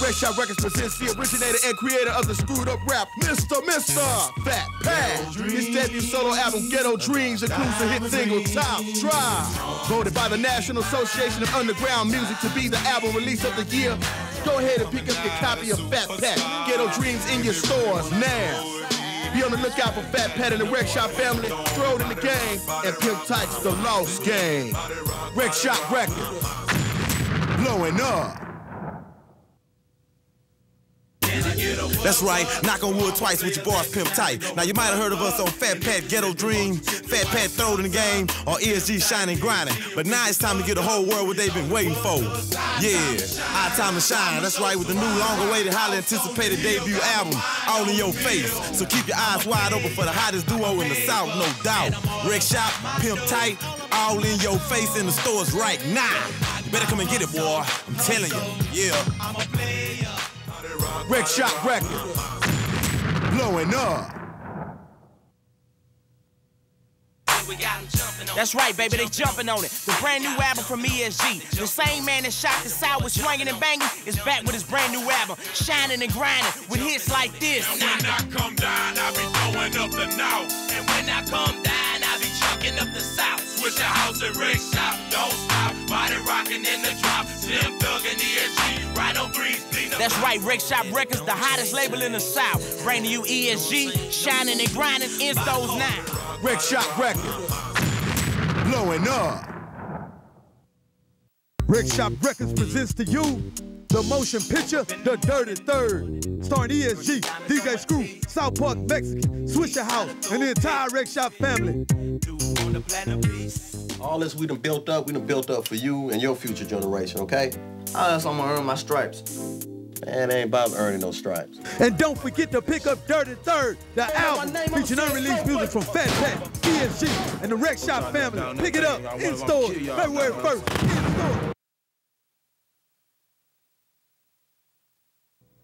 Wreck Shop Records presents the originator and creator of the screwed up rap, Mr. Mr. Fat Pat. His debut solo album, Ghetto Dreams, includes the hit single Tops Drop. Voted by the National Association of Underground Music to be the album release of the year. Go ahead and pick up your copy of Fat Pat, Ghetto Dreams in your stores now. Be on the lookout for Fat Pat and the Wreck Shop family, Throwed in the Game, and Pimp Tights The Lost Game. Wreck Shop Records. Blowing up. That's right, knock on wood twice with your boss Pimp Tight. Now you might have heard of us on Fat Pat Ghetto Dream, Fat Pat Throwed in the Game, or ESG Shining Grinding. But now it's time to get the whole world what they've been waiting for. Yeah, our time to shine. That's right, with the new, long-awaited, highly anticipated debut album, All in Your Face. So keep your eyes wide open for the hottest duo in the South, no doubt. Wreck Shop, Pimp Tight, All in Your Face in the stores right now. You better come and get it, boy. I'm telling you, yeah. Wreck Shop Records. Blowing up. That's right, baby, they jumping on it. The brand new album from ESG. The same man that shot the South with swinging and banging is back with his brand new album, shining and grinding with hits like this. And when I come down, I be throwing up the north. And when I come down, I be chucking up the south. Switch the house and Wreck shop, don't stop. Body rocking in the drop. Slim Thug and ESG, right on Greens, That's right, Wreck Shop Records, the hottest label in the South. Brand new ESG, shining and grinding in those now. Wreck Shop Records. Blowing up. Wreck Shop Records presents to you the motion picture, The Dirty Third, starring ESG, DJ Screw, South Park Mexican, Swishahouse, and the entire Wreck Shop family. All this we done built up, we done built up for you and your future generation, okay? How else I'm gonna earn my stripes? Man, it ain't about earning those stripes. And don't forget to pick up Dirty Third, the album featuring unreleased music from Fat Pat, ESG, and the Wreck Shop family. Pick it up in stores February 1st. In stores.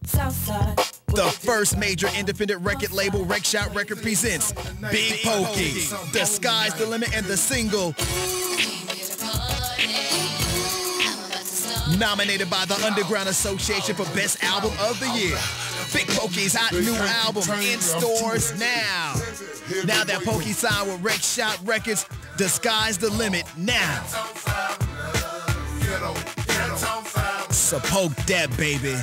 The first major independent record label, Wreck Shop Record presents Big Pokey, The Sky's the Limit, and the single nominated by the Underground Association for Best Album of the Year. Big Pokey's hot new album in stores now. Now that Pokey signed with Wreck Shop Records, The Sky's the Limit now. So poke that, baby.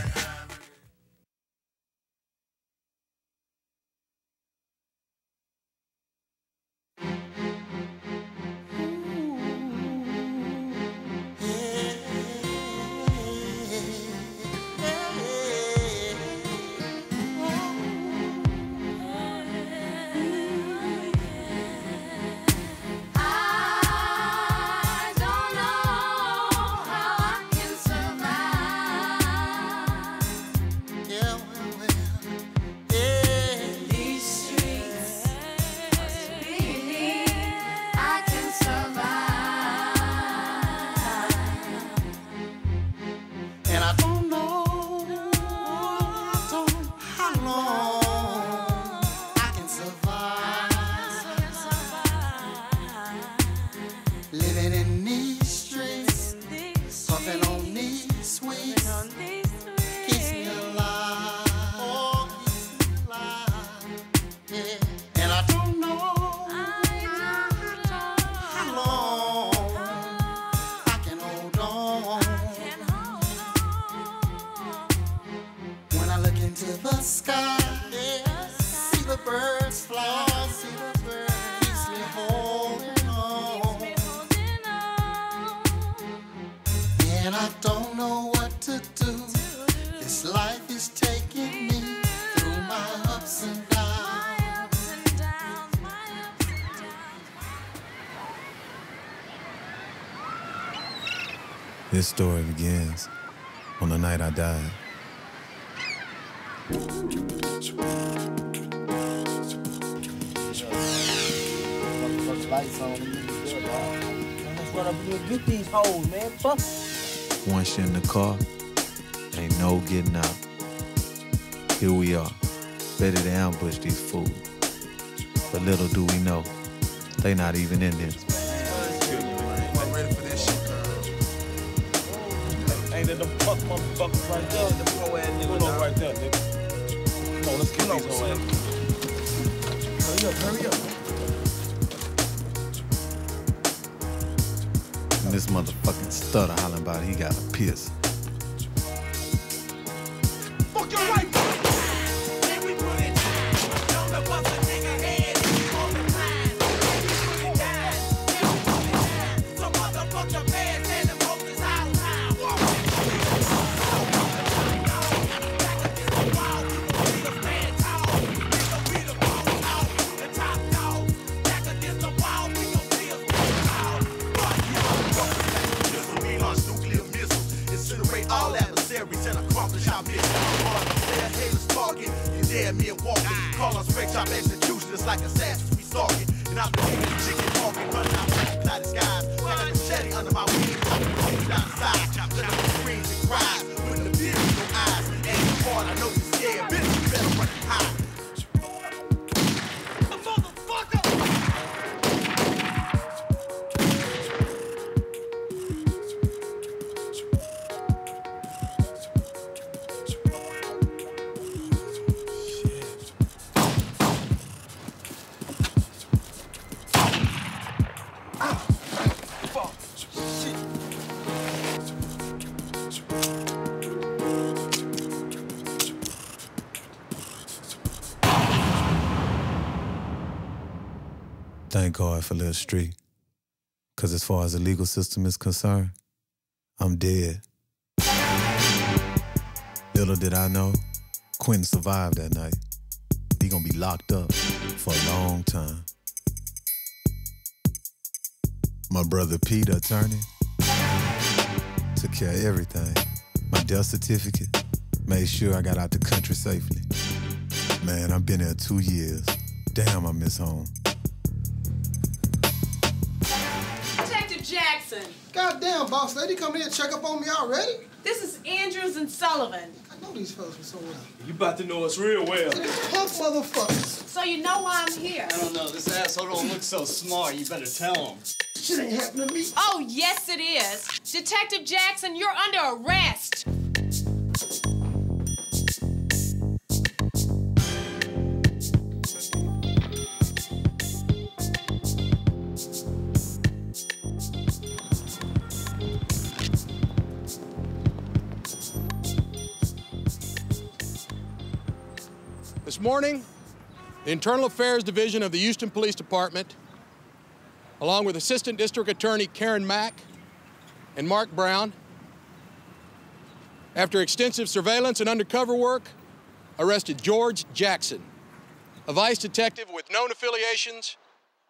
This story begins on the night I died. Once you're in the car, ain't no getting out. Here we are, ready to ambush these fools. But little do we know, they not even in this. Them fuck motherfuckers right there. The pro ass nigga. Pull up right there, nigga. Come on, let's get these whole ass. Hurry up, hurry up. And this motherfucking stutter hollering about he got a piss. God for Street. Cause as far as the legal system is concerned, I'm dead. Little did I know, Quentin survived that night. He gonna be locked up for a long time. My brother Pete, attorney, took care of everything. My death certificate, made sure I got out the country safely. Man, I've been here two years. Damn, I miss home. Goddamn, boss lady, come here and check up on me already? This is Andrews and Sullivan. I know these fellas from somewhere. You about to know us real well. Punk motherfuckers. So you know why I'm here. I don't know. This asshole don't look so smart. You better tell him. Shit ain't happening to me. Oh, yes, it is. Detective Jackson, you're under arrest. Morning, the Internal Affairs Division of the Houston Police Department, along with Assistant District Attorney Karen Mack and Mark Brown, after extensive surveillance and undercover work, arrested George Jackson, a vice detective with known affiliations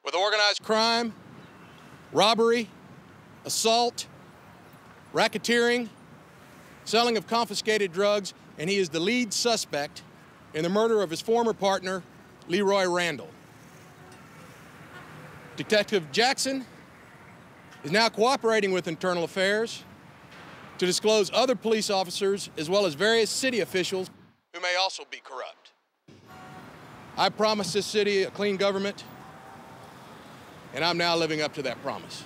with organized crime, robbery, assault, racketeering, selling of confiscated drugs, and he is the lead suspect in the murder of his former partner, Leroy Randall. Detective Jackson is now cooperating with Internal Affairs to disclose other police officers as well as various city officials who may also be corrupt. I promised this city a clean government, and I'm now living up to that promise.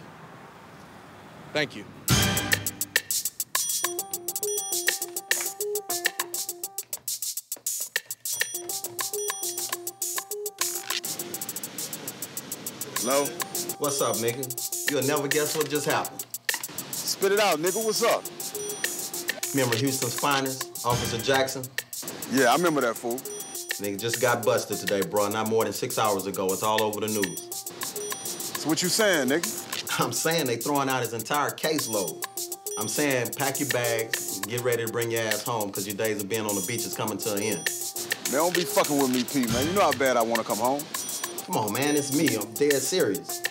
Thank you. Hello? What's up, nigga? You'll never guess what just happened. Spit it out, nigga. What's up? Remember Houston's finest, Officer Jackson? Yeah, I remember that fool. Nigga just got busted today, bro. Not more than six hours ago. It's all over the news. So what you saying, nigga? I'm saying they throwing out his entire caseload. I'm saying pack your bags, get ready to bring your ass home, because your days of being on the beach is coming to an end. Man, don't be fucking with me, Pete, man. You know how bad I want to come home. Come on, man. It's me. I'm dead serious.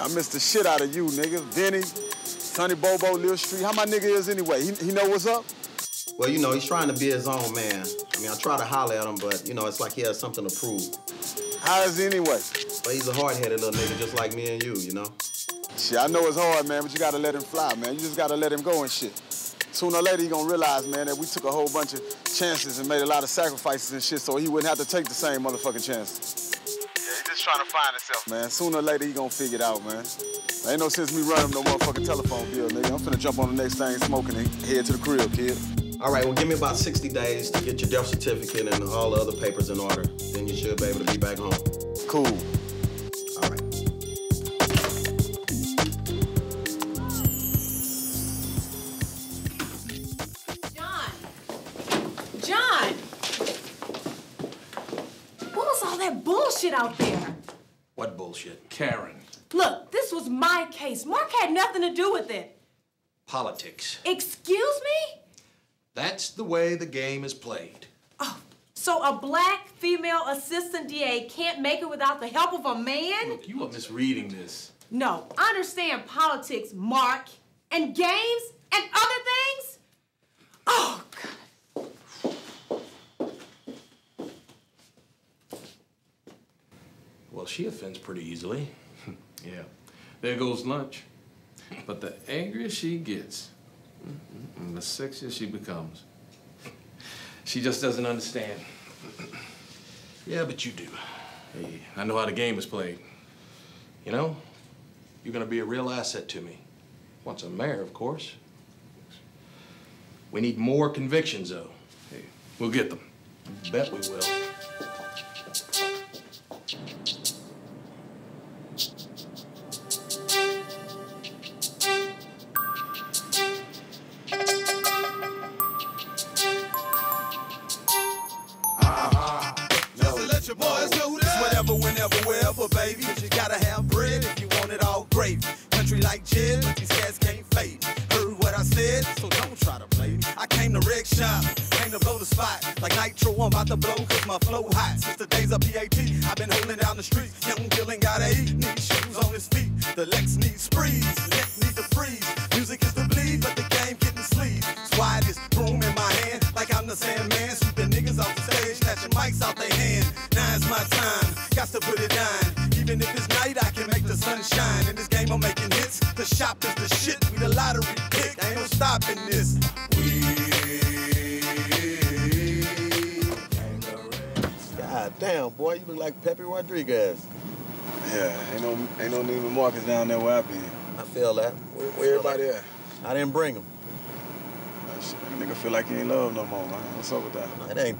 I missed the shit out of you, nigga. Vinny, Sonny Bobo, Lil Street. How my nigga is anyway? He, he know what's up? Well, you know, he's trying to be his own man. I mean, I try to holler at him, but, you know, it's like he has something to prove. How is he anyway? But he's a hard-headed little nigga just like me and you, you know? Shit, I know it's hard, man, but you gotta let him fly, man. You just gotta let him go and shit. Sooner or later, he gonna realize, man, that we took a whole bunch of chances and made a lot of sacrifices and shit, so he wouldn't have to take the same motherfucking chances. Yeah, he's just trying to find himself, man. Sooner or later, he gonna figure it out, man. Ain't no sense me running no motherfucking telephone bill, nigga. I'm finna jump on the next thing smoking and head to the crib, kid. All right, well, give me about 60 days to get your death certificate and all the other papers in order. Then you should be able to be back home. Cool. All right. John! John! What was all that bullshit out there? What bullshit? Karen. Look, this was my case. Mark had nothing to do with it. Politics. Excuse me? That's the way the game is played. Oh, so a black female assistant DA can't make it without the help of a man? Look, you are misreading this. No, I understand politics, Mark, and games and other things. Oh, Well, she offends pretty easily. yeah. There goes lunch. But the angrier she gets, the sexier she becomes. She just doesn't understand. yeah, but you do. Hey, I know how the game is played. You know, you're gonna be a real asset to me. Once I'm mayor, of course. We need more convictions, though. Hey, we'll get them. Bet we will.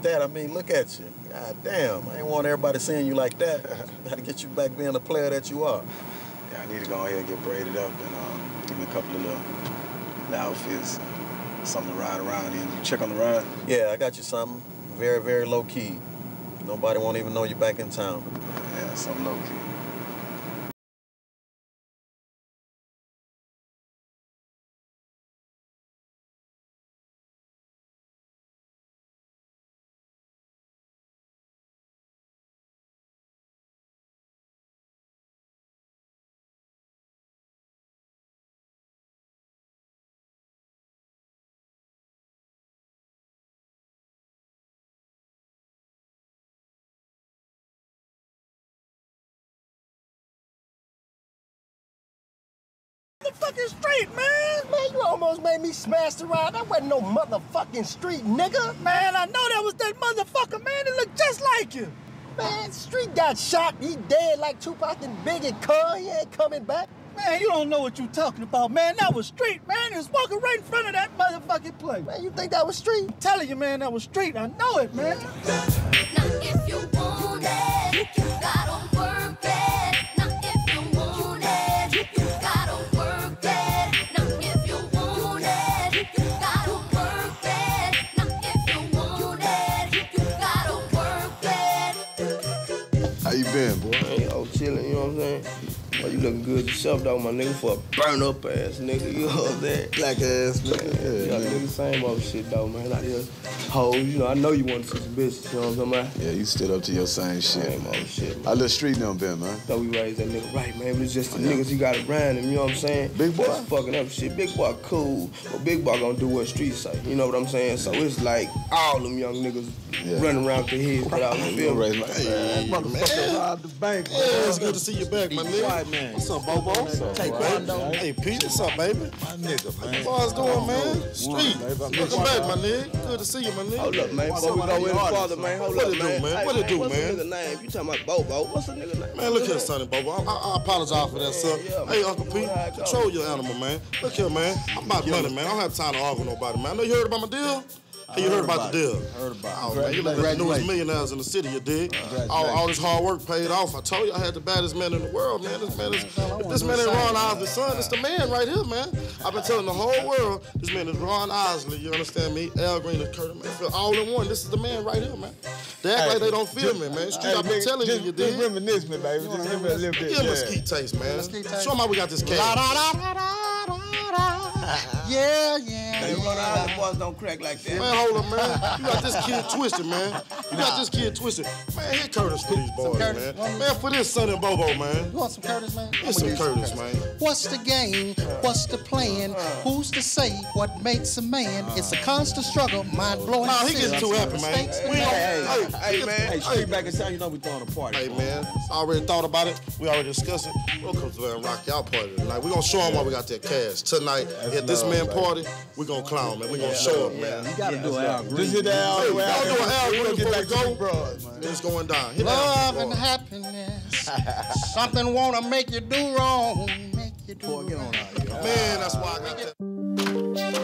That? That. I mean, look at you. God damn. I ain't want everybody seeing you like that. Gotta get you back being the player that you are. Yeah, I need to go ahead and get braided up and um, give me a couple of little, little outfits, something to ride around in. You check on the ride? Yeah, I got you something. Very, very low key. Nobody won't even know you're back in town. Yeah, something low key. Motherfucking street, man. Man, you almost made me smash the ride. That wasn't no motherfucking street, nigga. Man, I know that was that motherfucker, man. It looked just like you. Man, Street got shot. He dead like Tupac and Biggie. Car, he ain't coming back. Man, you don't know what you talking about, man. That was street, man. He was walking right in front of that motherfucking place. Man, you think that was street? I'm telling you, man, that was street. I know it, man. Oh, you looking good yourself, though, my nigga, for a burn up ass nigga, you know what I'm saying? Black ass nigga. Yeah, yeah nigga, same old shit, though, man. Out here, hoes, you know, I know you want to see some bitches, you know what I'm talking about? Yeah, you stood up to your same shit. Same old shit, man. How little street them been, man? Thought we raised that nigga right, man, but it's just the niggas you got around him, you know what I'm saying? Big boy? That's fucking up shit. Big boy cool, but big boy gonna do what streets say, you know what I'm saying? So it's like all them young niggas running around with their heads cut out, you feel me? Raise like, hey, Motherfucker robbed the bank. Yeah, it's good to see you back, my nigga. man. What's up, Bobo? What's up, baby? Hey, Pete, what's up, baby? My nigga, man. What's doing, man? Street. Welcome back, my nigga. Good to see you, my nigga. Hold up, man. What's Before we up, go my any artist? farther, man. Hold what up, it do, man. man? Hey, What it do, what's man? the nigga name? You talking about Bobo? What's the nigga name? Man, look here, Sonny Bobo. I, I, I apologize for that, sir. hey, Uncle Pete, control your animal, man. Look here, man. I'm about money, man. I don't have time to argue with nobody, man. I know you heard about my deal. Hey, you heard, about, the deal? Heard about Oh, man, you like the newest millionaires in the city, you dig? All, all this hard work paid off. I told you I had the baddest man in the world, man. This man is, if this man ain't Ron Isley's son, it's the man right here, man. I've been telling the whole world, this man is Ron Isley, you understand me? Al Green is Curtis Mayfield, all in one. This is the man right here, man. They act Hey, like they don't feel me, man. Street, I've been telling you, you dig? Just reminisce me, baby. Just give me a little bit. Give him a ski taste, man. Ski. Show him how we got this cash. La, da, Yeah, yeah. Hey, Rhode Island boys don't crack like that. Man, hold up, man. You got this kid twisted, man. You got this kid twisted. Man, hit Curtis for these boys, man. Man, for this son and Bobo, man. You want some Curtis, man? Get some Curtis, man. What's the game? What's the plan? Who's to say what makes a man? It's a constant struggle, mind blowing. Nah, he getting too happy, man. We don't, hey, Hey, man. Hey, straight back in town, you know we throwing a party. Hey, man. I already thought about it. We already discussed it. We'll come to and rock y'all party tonight. We're going to show them why we got that cash. Tonight, at this man party, we're going to clown, man. We're going to show up, man. You gotta do Al Green. Just hit the Al Hey, Green. y'all do an Al We gonna get before we go. the bros, man. It's going down. Hit Love Al and happiness. Something wanna make you do wrong. Make you do wrong. Man, that's why I got that.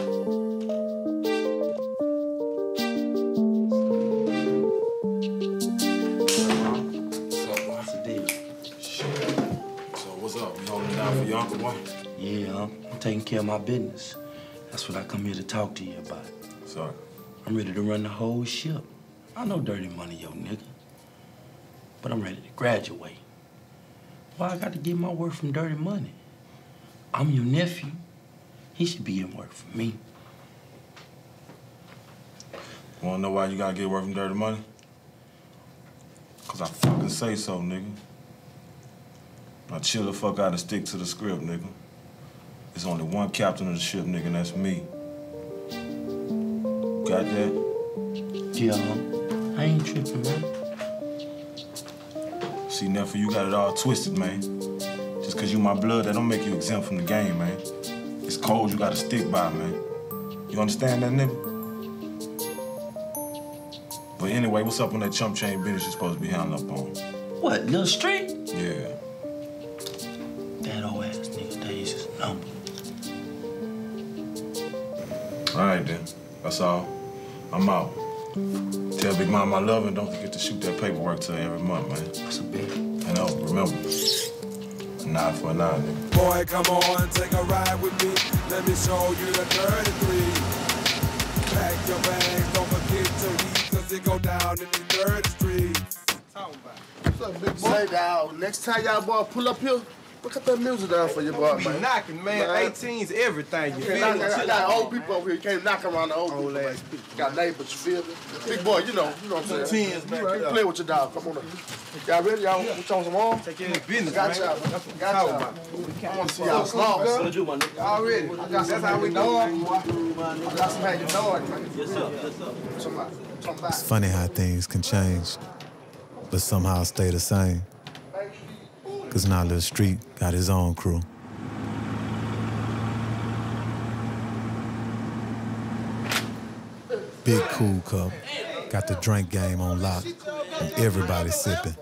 So what's taking care of my business. That's what I come here to talk to you about. Sorry. I'm ready to run the whole ship. I know dirty money, yo nigga. But I'm ready to graduate. Why I got to get my work from dirty money? I'm your nephew. He should be in work for me. Wanna know why you gotta get work from dirty money? Cause I fucking say so, nigga. Now chill the fuck out and stick to the script, nigga. There's only one captain of the ship, nigga, and that's me. Got that? Yeah, I ain't tripping, man. See, nephew, you got it all twisted, man. Just cause you my blood, that don't make you exempt from the game, man. It's cold you gotta stick by, man. You understand that, nigga? But anyway, what's up on that chump chain business you're supposed to be handling up on? What, Lil Street? Yeah. That old All right, then. That's all. I'm out. Tell Big Mom I love her and don't forget to shoot that paperwork to her every month, man. That's a bit. And oh, remember, a nine for a nine, nigga. Boy, come on, take a ride with me. Let me show you the 33. Pack your bags, don't forget to eat, cause it go down in the third street. What's up, big boy? Say down. Next time y'all boy pull up here, look at that music down for your boy, man. knocking, man. 18's everything. You You feel can't me? knock, I got old people over here. You can't knock around the old people. man. Got neighbors, you feel me? Big boy, you know, you know what I'm saying. Tens, man. You can't play with your dog. Come on. up. Y'all ready? Y'all want to some more? Take care of your business, Got man. y'all. That's what Got y'all. talking I want to see y'all small. What man. to do, my nigga? Already. I got That's how we hanging know it. I got some hanging dog, man. Yes, sir. Yes, sir. Somebody. Somebody. It's funny how things can change, but somehow stay the same. Cause now Lil Street got his own crew. Big cool cup, got the drink game on lock, and everybody sipping.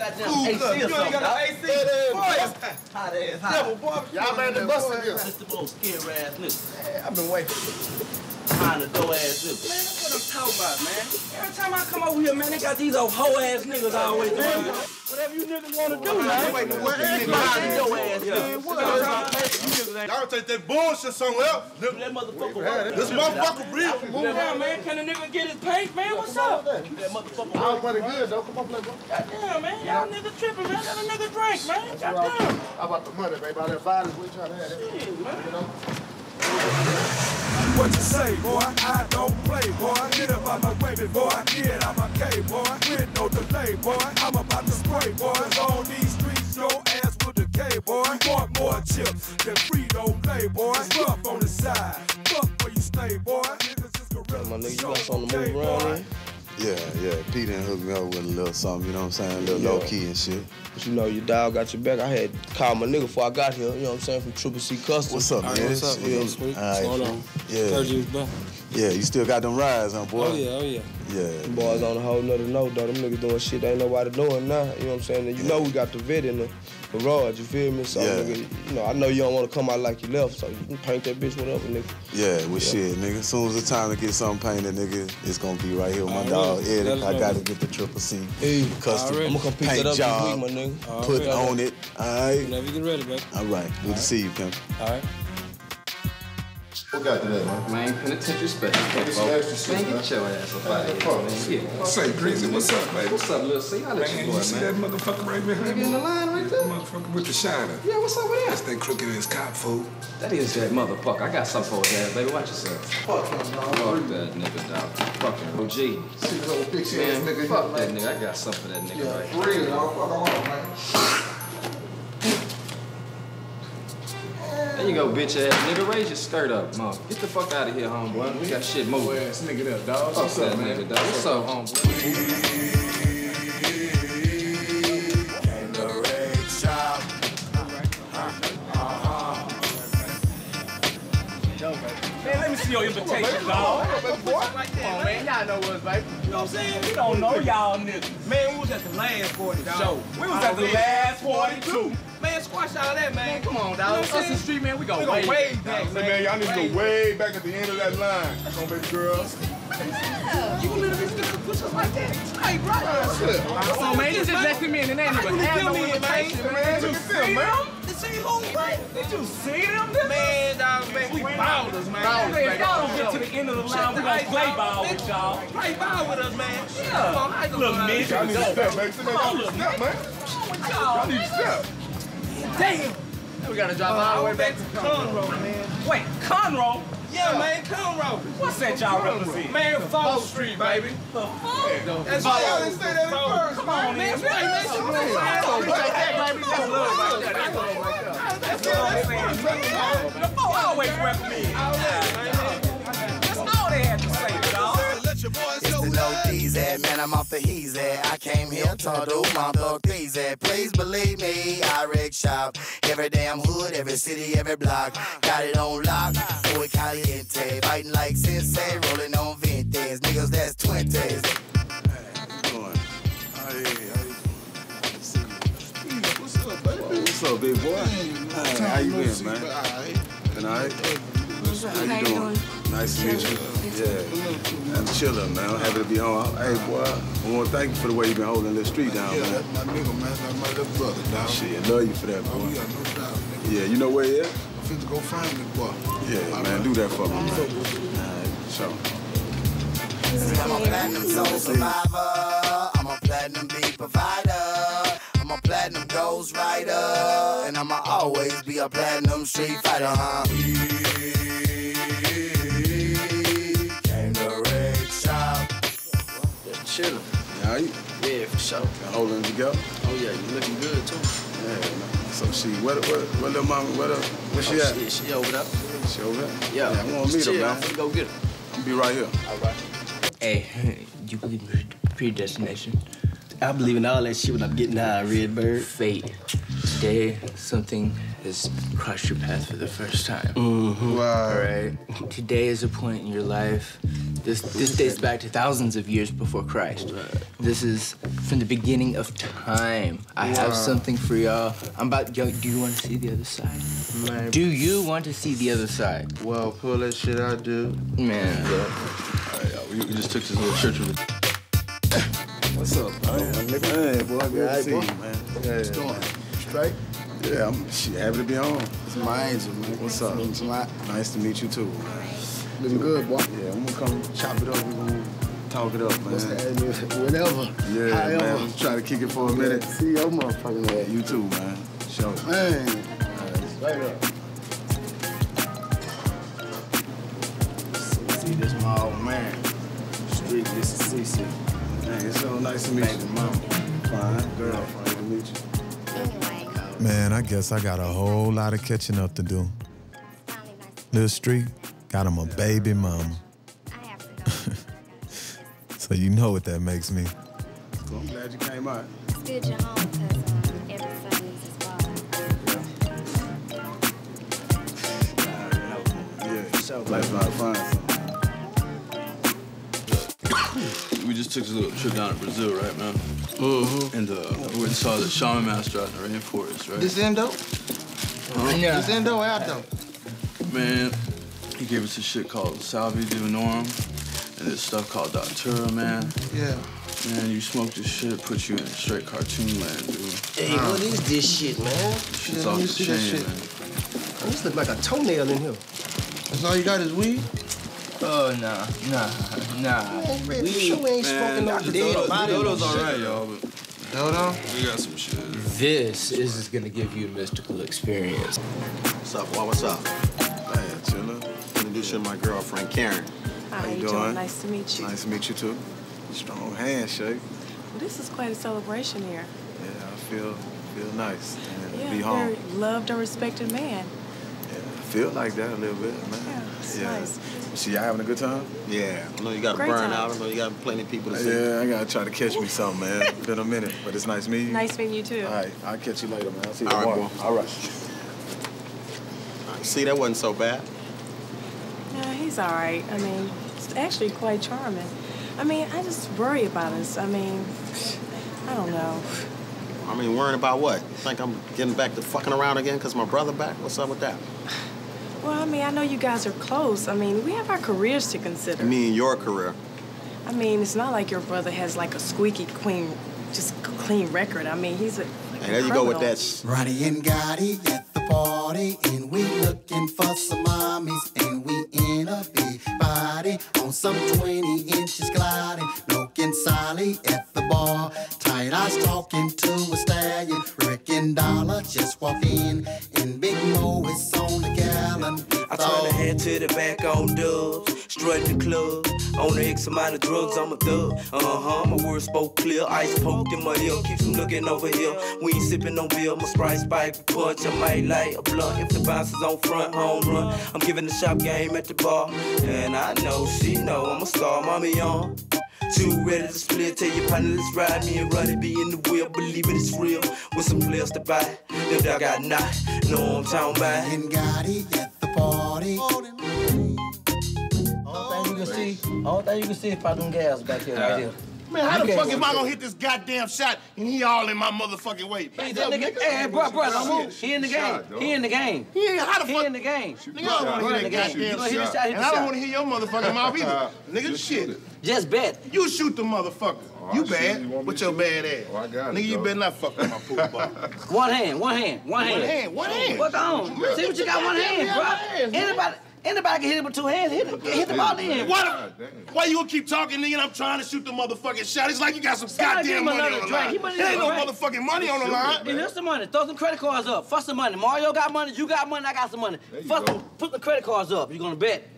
AC or something, dog. Hot ass, hot. Y'all man, they busting here. Just the most scary ass nigga. I've been waiting. Behind the door ass nigga. Man, that's what I'm talking about, man. Every time I come over here, man, they got these old hoe ass niggas always doing. Whatever you niggas wanna do, man. Wait. Behind the door ass niggas. Y'all take that bullshit somewhere else. That motherfucker. This motherfucker real. Move down, man. Can a nigga get his paint, man? What's up? That motherfucker. I was pretty good, though. Come on, play, bro. Goddamn, man. Y'all niggas tripping, man. Let a nigga drink, man. Goddamn. How about the money, baby? All that violence we trying to have. that. You know? What you say, boy? I don't play, boy. Get up out my way before I get out my cave, boy. With no delay, boy. I'm about to spray, boy. On these streets, your ass will decay, boy. You want more chips than Frito Lay, boy. Rough on the side. Fuck where you stay, boy. Niggas is My nigga, you got something to move around? Yeah, yeah. Pete didn't hook me up with a little something, you know what I'm saying? A little Yeah. low key and shit. But you know, your dog got your back. I had called my nigga before I got here, you know what I'm saying, from Triple C Customs. What's up, man? What's up, Yeah. man? All right, Hold man. on. Yeah. Heard you was back. Yeah, you still got them rides, huh, boy? Oh, yeah, oh yeah. Yeah. Them boys on a whole nother note, though. Them niggas doing shit they ain't nobody doing now. You know what I'm saying? And you know we got the vet in the garage, you feel me? So, Yeah. nigga, you know, I know you don't want to come out like you left, so you can paint that bitch whatever, nigga. Yeah, well, Yeah. shit, nigga. As soon as it's time to get something painted, nigga, it's gonna be right here with my Already. dog Eddie. Let I gotta get the triple C Hey, custom already. I'ma come pick paint that up job, week, my nigga. put Already. on it. All right. Whenever you get ready, baby. All right. Good to see you, pimp. All right. What got today, man? Man, penitentiary special. Get some extra shit, Man, man. get your ass up out of here, man. Yeah. Say, Greasy, what's up, baby? What's up, little C? I let Man, you go, you see man. that motherfucker right behind Nigga me? in the line right there? Motherfucker with the shiner. Yeah, what's up with that? That's that crooked ass cop fool. That is that motherfucker. I got something for his ass, baby. Watch yourself. Fuck him, dog. Fuck that nigga, dog. Fucking OG. See this old bitch ass Man, nigga. fuck that nigga. I got something for that nigga Yeah, right for real, dog. Fuck on, man. There you go, bitch ass nigga. Raise your skirt up, mom. Get the fuck out of here, homeboy. We got shit moving. ass nigga there, dog. Fuck What's up, man? nigga, dog. What's up, homeboy? Man, see your invitation, dog. Oh, come on, man. Y'all know us, baby. You know what I'm saying? We don't know y'all niggas. Man, we was at the last 40 show. We was at the last 42. Man, squash all that, man. Come on, dog. Us in the street, man, we go We go way, way back, back, man. Y'all need to go way back at the end of that line. Come on, baby girl. You little bitch nigga push us like that. Hey, bro. Come on, man. You just let him in and ain't even have no invitation, man. Look at them, man. Did you see who, man? Did you see them? Man, dog, man. We ballers, man. If y'all don't get to the end of the line, we gonna play ball with y'all. Play ball with us, man. Yeah. Come on, I Little nigga. Y'all need to step, man. Come on, Step, man. Y'all need to step. Damn. We gotta drive all the way back to Conroe, man. Wait, Conroe? Yeah, man, Conroe. What's that y'all represent? Man, Fall Street, baby. The That's why y'all didn't say that at first. Come on, man. That's right, man. Come on, man. That, baby. That's love right there. That's love right there. That's what I'm saying. The four always recommend. That's all they had to say, dog. It's the no easy, man, I'm off the easy. I came here to do my thug easy. Please believe me, I wreck shop. Every damn hood, every city, every block. Got it on lock, muy caliente. Biting like sensei, rolling on vintage. Niggas, that's 20s. What's up, big boy? Hey, how you been, man? Been all right? How you doing? Nice to meet you. Yeah. I'm chilling, man. I'm happy to be home. Hey, boy, I want to thank you for the way you've been holding this street down, Yeah, man. that's my nigga, man. That's my little brother, dog. Shit, I love you for that, oh, boy. Oh, yeah, no doubt, nigga. Yeah, you know where he at? I'm finna go find me, boy. Yeah, man, do that for me, man. All right, sure. I'm a platinum soul survivor. I'm a platinum beat provider. I'm a platinum ghost rider. And I'ma always be a platinum street fighter, huh? Chilling. All right? Yeah, for sure. Holding it together? Oh, yeah, you looking good, too. Yeah, man. So she, where, where, where little mama, where, the, where she Oh, at? shit, she over there. She over there? Yeah. I want to meet her, Chill, man. I'm go get her. I'll be right here. All right. Hey, you believe in predestination? I believe in all that shit when I'm getting high, Redbird. Fate. Today, something has crossed your path for the first time. Mm-hmm. Wow. All right. Today is a point in your life. This this dates back to thousands of years before Christ. This is from the beginning of time. I Wow. have something for y'all. I'm about. Yo, do you want to see the other side? Man. Do you want to see the other side? Well, pull that shit out, dude. Man. we, we just took this little church with What's up, man? Hey, boy, good to see you, man. Hey, What's going? Straight? Yeah, I'm happy to be home. It's my angel, man. What's up? Means a lot. Nice to meet you too, man. Looking good, boy. Yeah, I'm gonna come chop it up. We're gonna talk it up, man. Whatever. Yeah, However. man. Trying to kick it for a minute. See your motherfucking ass. You too, man. Show. Man. Straight up. See, this my old man. Street, this is CC. Hey, it's so nice to meet Thank you. you, mama. Fine, girl. Fine to meet you. Man, I guess I got a whole lot of catching up to do. Lil Street got him a baby mama. So you know what that makes me. I'm glad you came out. It's good you're home because um, every son needs his father. Yeah, so life's a lot of fun. We just took a little trip down to Brazil, right, man? Mm-hmm. And uh, we went and saw the shaman master out in the rainforest, right? This endo? Huh? This endo or outdo? Man, he gave us this shit called Salvia divinorum and this stuff called Datura, man. Yeah. Man, you smoke this shit, put you in straight cartoon land, dude. Hey, what is this shit, man? Shit's Let off the chain, shit. man. This look like a toenail in here. That's all you got is weed? Oh, nah, nah, nah. Man, Red, you sure ain't smoking no the dead Dodo- Dodo's no all shit. right, y'all, but Dodo? we got some shit. This is gonna give you a mystical experience. What's up, Why, what's up? Hey, chillin'. Introduce you to my girlfriend, Karen. How, you you doing? doing? Nice to meet you. Nice to meet you too. Strong handshake. Well, this is quite a celebration here. Yeah, I feel feel nice and Yeah, be home. very loved and respected man. I feel like that a little bit, man. Yeah, it's nice. See, y'all having a good time? Yeah. I know you got to Great burn time. out. I know you got plenty of people to see. Yeah, I gotta try to catch me something, man. Been a minute, but it's nice meeting you. Nice meeting you too. All right, I'll catch you later, man. I'll see you All right, tomorrow. boy. All right. See, that wasn't so bad. Yeah, he's all right. I mean, it's actually quite charming. I mean, I just worry about us. I mean, I don't know. I mean, worrying about what? Think I'm getting back to fucking around again because my brother back? What's up with that? Well, I mean, I know you guys are close. I mean, we have our careers to consider. I mean, your career. I mean, it's not like your brother has like a squeaky clean, just clean record. I mean, he's a. Hey, there you go with that. Ronnie and Gotti at the party, and we looking for some mommies, and we in a big body on some 20 inches gliding. Looking Sally at the bar, tight eyes talking to a stallion. Rick and Dollar just walk in, and Big Moe is on the gallon. I turn the head to the back on dubs, strut the club. On the X amount of drugs, I'm a thug. Uh huh, my words spoke clear. Ice poked in my ear, keeps looking over here. We ain't sipping no beer, my sprite spike punch. I might light a blunt if the bounce is on front home run. I'm giving the shop game at the bar, and I know she know I'm a star. Mommy on. Too ready to split, tell your partner let's ride me and run it, be in the wheel, believe it, it's real. With some players to buy, them dog got not, know I'm talking about. And Gotti at the party. All thing you can see, all thing you can see is about gas back here, right uh, here. Man, how the fuck am I gonna hit this goddamn shot and he all in my motherfucking way? Hey, that nigga, hey, bro, bro, don't. He in the game. He in the game. He ain't how the He fuck? in the game. Nigga, I don't wanna hear the that game. You goddamn gonna hit the shot. shot, And I don't wanna hear your motherfucking mouth either. Nigga, shit. Just bet. You shoot the motherfucker. Oh, you shoot bad. you. With your shoot? bad ass. Oh, I got it, Nigga, you dog. better not fuck with my pool ball. One hand, one hand, one hand. One oh, hand, one hand. What on? See what you got one hand, bro. my hands, man. Anybody, anybody can hit it with two hands. Hit, it, hit the ball in. Why, the- why you gonna keep talking, nigga? I'm trying to shoot the motherfucking shot. It's like you got some Somebody goddamn money on the line. He There ain't no on the motherfucking money on the line. Hey, here's some money. Throw some credit cards up. Fuck some money. Mario got money. You got money. I got some money. Fuck them. Put the credit cards up. You gonna bet?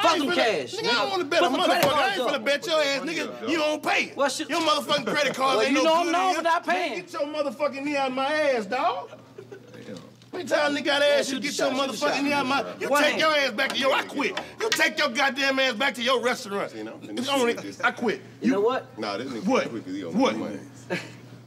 Fuck I them ain't cash. finna- Nigga, I don't wanna bet a Put some credit motherfucker. I cards ain't finna up. bet your ass, nigga. You don't pay it. Well, shit. Your motherfucking credit cards Well, ain't you no know I'm good known in for not paying. Get your motherfucking knee out my ass, dog. Every time nigga gotta ask you get the your shot, shoot the motherfucking shot. knee out my, you One take hand. your ass back to your, I quit. You take your goddamn ass back to your restaurant. You know? It's only, I quit. You know what? Nah, this nigga What? quick 'cause he owe What?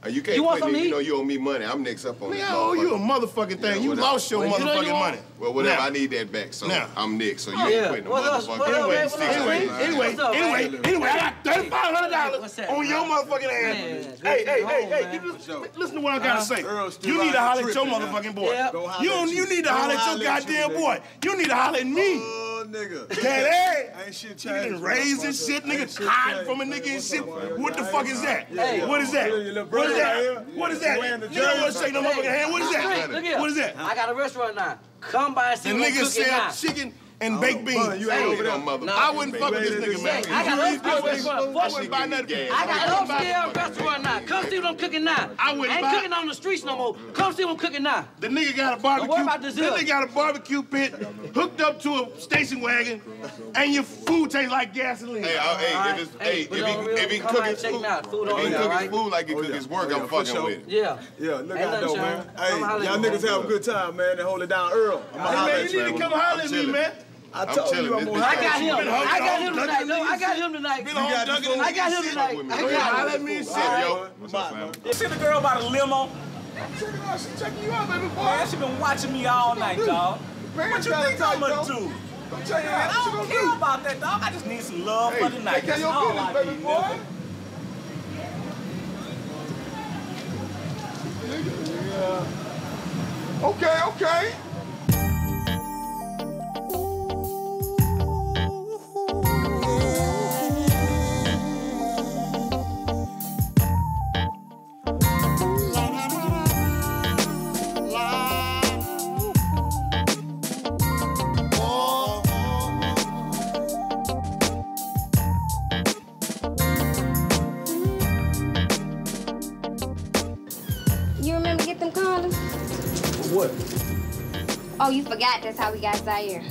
Me money. Uh, you can't You want play me. something You know you owe me money. I'm next up on Nigga, this. I owe you a motherfucking thing. Yeah, You whatever. lost your Well, you know you motherfucking money. Well, whatever. Now. I need that back. So Now. I'm next. So you Oh, ain't yeah. quitting the What else? motherfucker. What else? Anyway, anyway, anyway, anyway, anyway, I got thirty-five hundred dollars on your motherfucking ass. Hey, hey, hey, hey, listen, listen to what I gotta Uh-huh. say. You need to holler at your motherfucking boy. You don't, you need to holler at your goddamn boy. You need to holler at me. Oh, nigga. Daddy. Ain't shit Nigga changed. done raised and shit, nigga hide from a nigga and shit. What the fuck is that? Hey. What is that? Your little What brother is right that? What is that? Wearing the Nigga don't wanna shake no motherfucking hand. What is that? What is that? I got a restaurant now. Come by and see The what I'm nigga cooking now. sell chicken and baked beans. Bun, you ain't over there. Nah, I wouldn't fuck with this nigga, man. I got an upscale restaurant. I wouldn't buy nothing. I got an upscale restaurant now. Come see what I'm cooking now. I wouldn't ain't cooking on the streets no more. Come see what I'm cooking now. The nigga got a Don't worry barbecue. about the nigga got a barbecue pit hooked up to a station wagon, and your food tastes like gasoline. Hey, I- hey, if it's Hey, hey, if it he on real. if he cook out his food. Food if he here, cook his food like he Oh, cook yeah. his work, Oh, yeah, I'm for fucking sure. with it. Yeah. Yeah, look Ain't out though, man. Hey, y'all niggas have a good time, man. And hold it down, Earl. I'ma Hey, man, at you need to come holler at me, man. I I'm told telling you I'm this gonna bitch I got crazy. him. Been home I got him dunking tonight. in No, these I got shit. him tonight. Been home dunking in I got these him shit. tonight. Fuck with I me. got him. Let me All see, right. yo. What's up, fam? You see the girl by the limo? Check it out. She checking you out, baby boy. Man, she been watching me all night, dog. Parents What you gotta think tell I'm you, gonna though. do? Go check it Man, out. I What you don't gonna care do? about that, dog. I just need some love Hey, for the night. take care of your That's all business, I baby need, boy. nigga. Yeah. Okay, okay. Oh, you forgot that's how we got Zaire.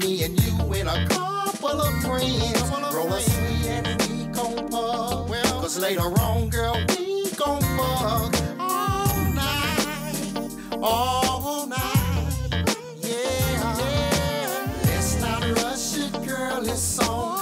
Me and you and a couple of friends roll a sweet and we gon' pub. Cause later on, girl, we gon' fuck all night, all night. Yeah, yeah. Let's not rush it, girl, it's on.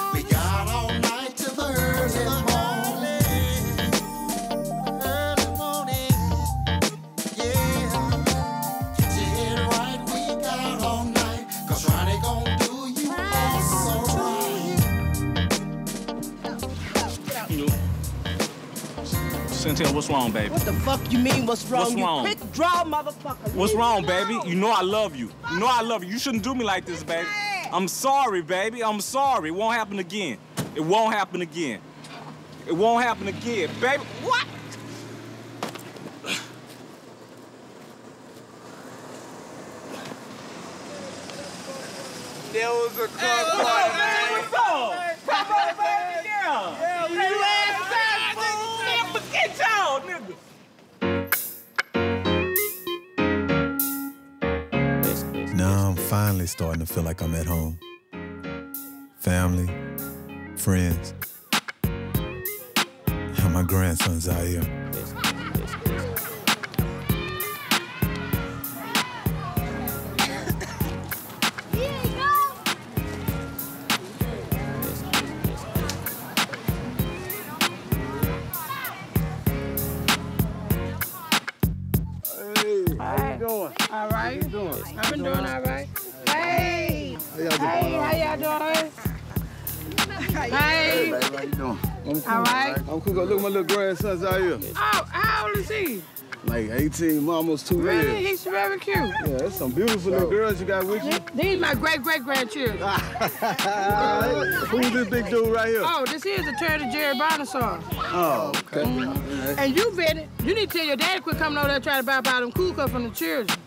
Chantel, what's wrong, baby? What the fuck you mean what's wrong? What's you quick draw motherfucker. What's Leave wrong, baby? You know I love you. You know I love you. You shouldn't do me like this, baby. I'm sorry, baby. I'm sorry. It won't happen again. It won't happen again. It won't happen again, baby. What? There was a car Hey, what's up, man? What's up? Finally starting to feel like I'm at home. Family, friends, and my grandson's out here. Grandson's out here. Oh, how old is he? Like 18, almost two Really? years. He's very cute. Yeah, that's some beautiful little girls you got with you. These my great great grandchildren. Who's this big dude right here? Oh, this here's attorney Jerry Bonasaur. Oh, okay. Mm-hmm. And you been. You need to tell your daddy quit coming over there trying to buy out them cool cups from the children.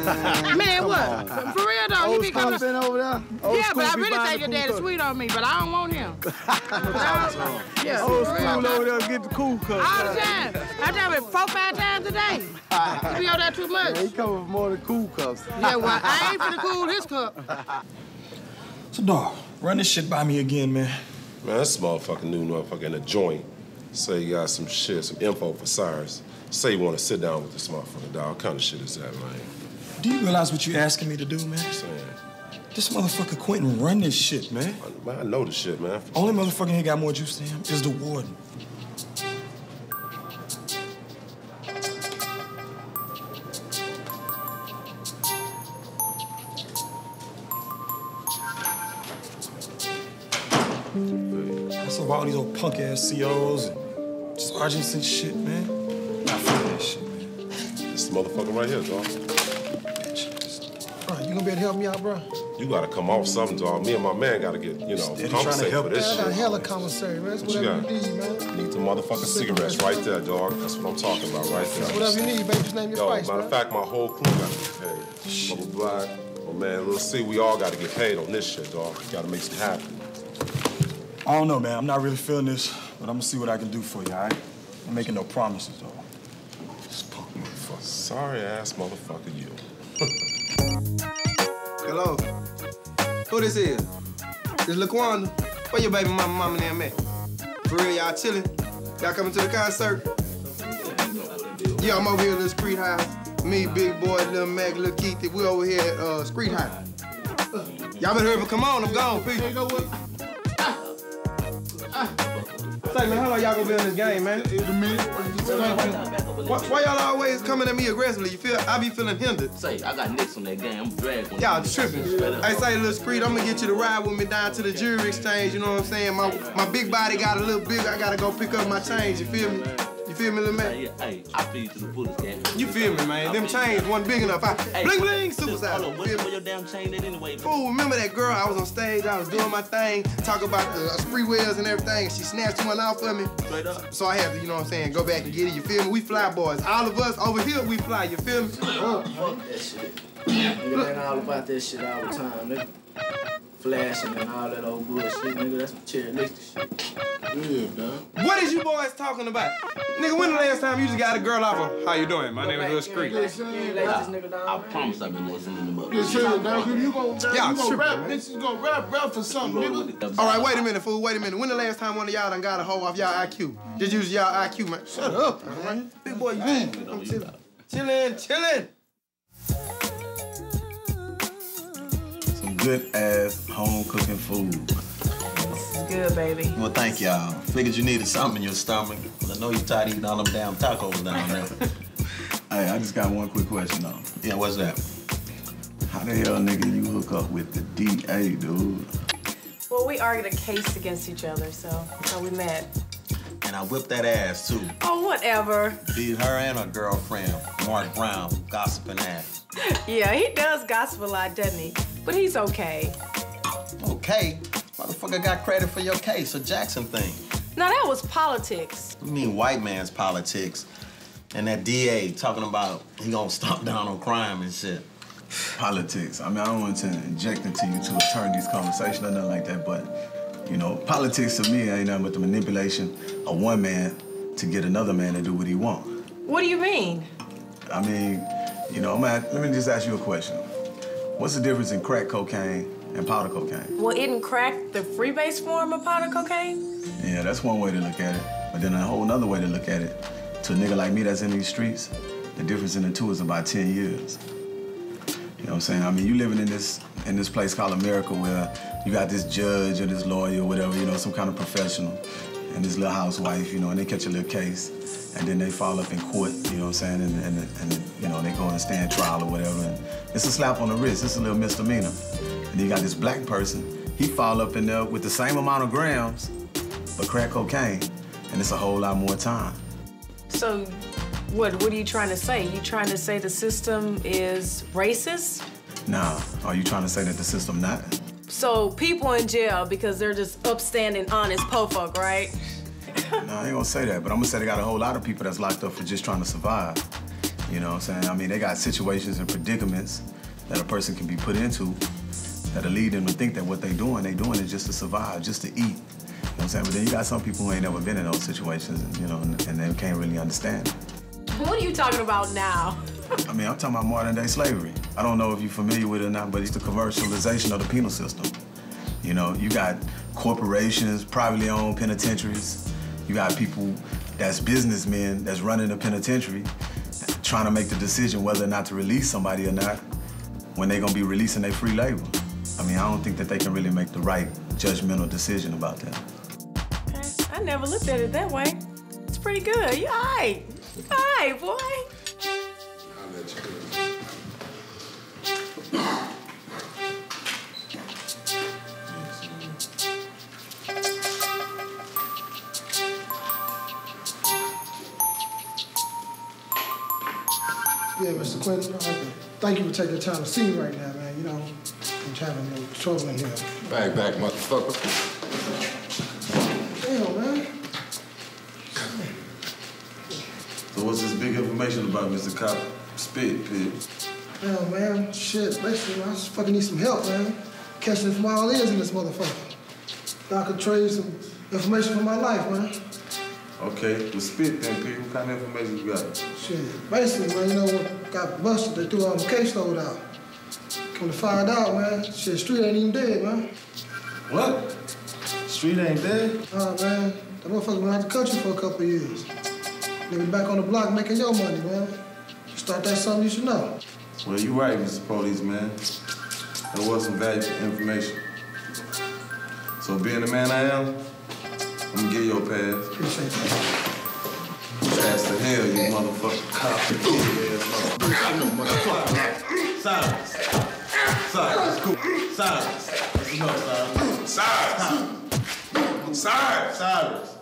Man, what? Come For real though, Old he be coming. Been over there? Old yeah, but I really think your daddy cool cups. sweet on me, but I don't want him. yeah, Old school real. over there get the cool cups. All the time. I tell him four, five times a day. You be on that too much. Yeah, he come with more than cool cups. Yeah, well, I ain't finna cool his cup. So, dog, run this shit by me again, man. Man, this motherfucker new motherfucker in the joint. Say you got some shit, some info for Cyrus. Say you want to sit down with this motherfucker, dog. What kind of shit is that, man? Do you realize what you're asking me to do, man? This motherfucker Quentin run this shit, man. Man, I know the shit, man. Only motherfucker here got more juice than him is the warden. That's why all these old punk ass COs and sergeants and shit, man. Not for that shit. man. This motherfucker right here, dog. Bro, you gonna be able to help me out, bro? You gotta come off something, dog. Me and my man gotta get, you know, Steady trying to compensated help for this us. shit. I got Hella commissary, man. That's What you whatever got? you need, man. Need the motherfucking cigarettes right there, dog. That's what I'm talking about right there. Whatever you need, baby, just name your Yo, price, matter man. of fact, my whole crew gotta get paid. Bubba Black, my man Lil C, we all gotta get paid on this shit, dog. Gotta make some happen. I don't know, man. I'm not really feeling this, but I'm gonna see what I can do for you, all right? I'm making no promises, though. This punk motherfucker. Sorry ass motherfucker, you. Hello. Who this is? This Laquanda. Where your baby mama, mama, and them at? For real, y'all chilling? Y'all coming to the concert? Yeah, I'm over here at this street house. Me, Big Boy, Lil Mac, Lil Keith, we over here at uh, Street High. Y'all better hurry up. Come on, I'm gone. Peace. Say, man, how long y'all gonna be in this game, man? a minute. Why, why y'all always coming at me aggressively? You feel I be feeling hindered. Say, I got nicks on that game. I'm dragging. Y'all tripping. Hey, say, little Screed, I'm gonna get you to ride with me down to the jewelry exchange. You know what I'm saying? My my big body got a little big. I gotta go pick up my change. You feel me? You feel me, little man? Hey, hey, I feel you to the fullest, gang. You feel me, man? Them chains wasn't big enough. I, Hey, bling bling, super just- size. Hold on, where, where your damn chain at anyway? Fool, remember that girl? I was on stage, I was doing my thing, talk about the uh, spree wheels and everything, and she snatched one off of me. Straight up. So I had to, you know what I'm saying, go back and get it. You feel me? We fly boys. All of us over here, we fly. You feel me? Fuck that shit. Nigga ain't all about that shit all the time, nigga. Flashing and all that old bullshit, nigga. That's materialistic shit. Yeah, dog. what is you boys talking about? Nigga, when the last time you just got a girl off of, how you doing? My name is Lil Screed. I, I promise I've been listening to them. Yes, sir, dog. You gonna, you Y'all gonna tripping, rap, man. bitch. You gonna rap, rap for something, nigga. All right, wait a minute, fool. Wait a minute. When the last time one of y'all done got a hoe off y'all IQ? Just use y'all IQ, man. Shut up, man. Big boy, you I'm chillin'. Chillin', good ass home cooking food. This is good, baby. Well, thank y'all. Figured you needed something in your stomach. I know you're tired of eating all them damn tacos down there. Hey, I just got one quick question though. Yeah, what's that? How the hell, nigga, you hook up with the DA, dude? Well, we argued a case against each other, so that's how we met. And I whipped that ass too. Oh, whatever. Beat her and her girlfriend, Mark Brown, gossiping ass. Yeah, he does gossip a lot, doesn't he? But he's okay. Okay, motherfucker got credit for your case, a Jackson thing. Now, that was politics. You mean white man's politics? And that DA talking about he gonna stomp down on crime and shit. Politics. I mean, I don't want to inject into you to turn these conversations or nothing like that, but you know, politics to me ain't nothing but the manipulation of one man to get another man to do what he want. What do you mean? I mean, you know, I'm at, let me just ask you a question. What's the difference in crack cocaine and powder cocaine? Well, isn't crack the freebase form of powder cocaine? Yeah, that's one way to look at it. But then a whole nother way to look at it, to a nigga like me that's in these streets, the difference in the two is about 10 years. You know what I'm saying? I mean, you living in this in this place called America where you got this judge or this lawyer or whatever, you know, some kind of professional, and this little housewife, you know, and they catch a little case, and then they fall up in court, you know what I'm saying? And, and, and you know, they go and stand trial or whatever. And it's a slap on the wrist. It's a little misdemeanor. And you got this black person, he fall up in there with the same amount of grams, but crack cocaine, and it's a whole lot more time. So, what what are you trying to say? You trying to say the system is racist? Now, are you trying to say that the system not? So people in jail because they're just upstanding, honest po folk, right? No, I ain't gonna say that, but I'm gonna say they got a whole lot of people that's locked up for just trying to survive. You know what I'm saying? I mean, they got situations and predicaments that a person can be put into that'll lead them to think that what they doing, they doing is just to survive, just to eat. You know what I'm saying? But then you got some people who ain't never been in those situations, and, you know, and, and they can't really understand. What are you talking about now? I mean, I'm talking about modern day slavery. I don't know if you're familiar with it or not, but it's the commercialization of the penal system. You know, you got corporations, privately owned penitentiaries. You got people that's businessmen that's running the penitentiary, trying to make the decision whether or not to release somebody or not when they're gonna be releasing their free labor. I mean, I don't think that they can really make the right judgmental decision about that. Okay. I never looked at it that way. It's pretty good. You all right? You all right, boy. Yeah, Mr. Quentin, I'd like to thank you for taking the time to see me right now, man. You know, I'm having a little trouble in here. Back, back, motherfucker. Damn, man. So what's this big information about Mr. Cop Spit, Pig? Damn, man. Shit, basically, I just fucking need some help, man. Catching the small ears in this motherfucker. Thought I could trade some information for my life, man. Okay, with Spit then, Pig, what kind of information you got? Shit, basically, man, you know what got busted? They threw all the caseload out. Come to find out, man, shit, street ain't even dead, man. What? Street ain't dead? Nah, man, that motherfucker been out the country for a couple of years. Nigga back on the block making your money, man. Start that something you should know. Well, you right, Mr. Police, man. There was some valuable information. So being the man I am, I'm gonna give you a pass. Appreciate that. Pass to hell, you motherfucking cop. Silence. Silence. Cool. Silence. That's enough, Silence. Silence. Silence.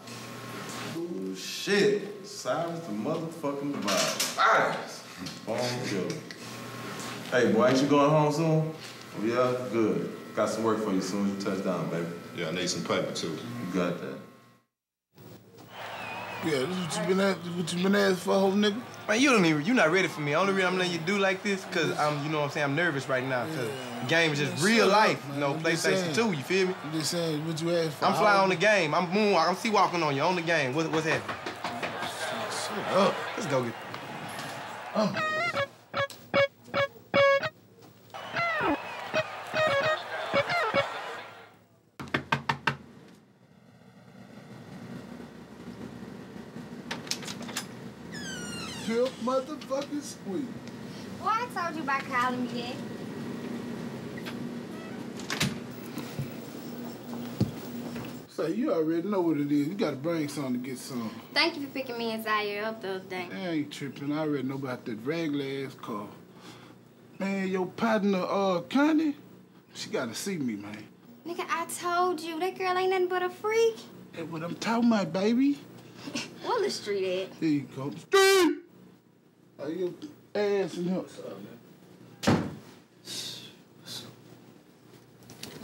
Oh, shit. Silence the motherfucking divide. Silence. Born killer. Hey, boy, ain't you going home soon? Oh, yeah? Good. Got some work for you soon as you touch down, baby. Yeah, I need some paper, too. You got that. Yeah, this is what you been at, what you been asking for, whole nigga? Man, you don't even, you're not ready for me. Only reason I'm letting you do like this, cause I'm, you know what I'm saying, I'm nervous right now, cause the game is just real life, up, you know. I'm PlayStation saying. 2, you feel me? I'm just saying, what you asked for? I'm flying on the game. I'm moonwalk. I'm sea walking on you on the game. What, what's happening? Shut up. Let's go get. Pure I told you about calling me that. So you already know what it is. You gotta bring something to get some. Thank you for picking me and Zaire up the other day. I ain't tripping. I already know about that regular ass car. Man, your partner, uh, Connie, she gotta see me, man. Nigga, I told you, that girl ain't nothing but a freak. That's what I'm talking about, baby. What the street at? Here you go. Steve! Are your ass in here?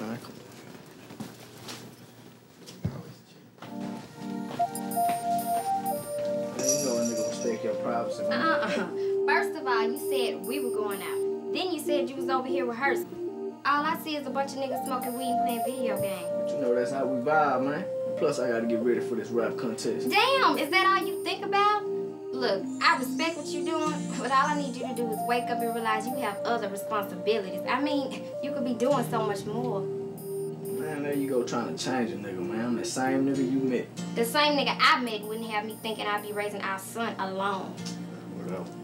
Man, You know a nigga mistake your privacy. Uh-uh. First of all, you said we were going out. Then you said you was over here rehearsing. All I see is a bunch of niggas smoking weed and playing video games. But you know that's how we vibe, man. Plus, I gotta get ready for this rap contest. Damn, is that all you think about? Look, I respect what you're doing, but all I need you to do is wake up and realize you have other responsibilities. I mean, you could be doing so much more. There you go trying to change a nigga, man. I'm the same nigga you met. The same nigga I met wouldn't have me thinking I'd be raising our son alone. Whatever.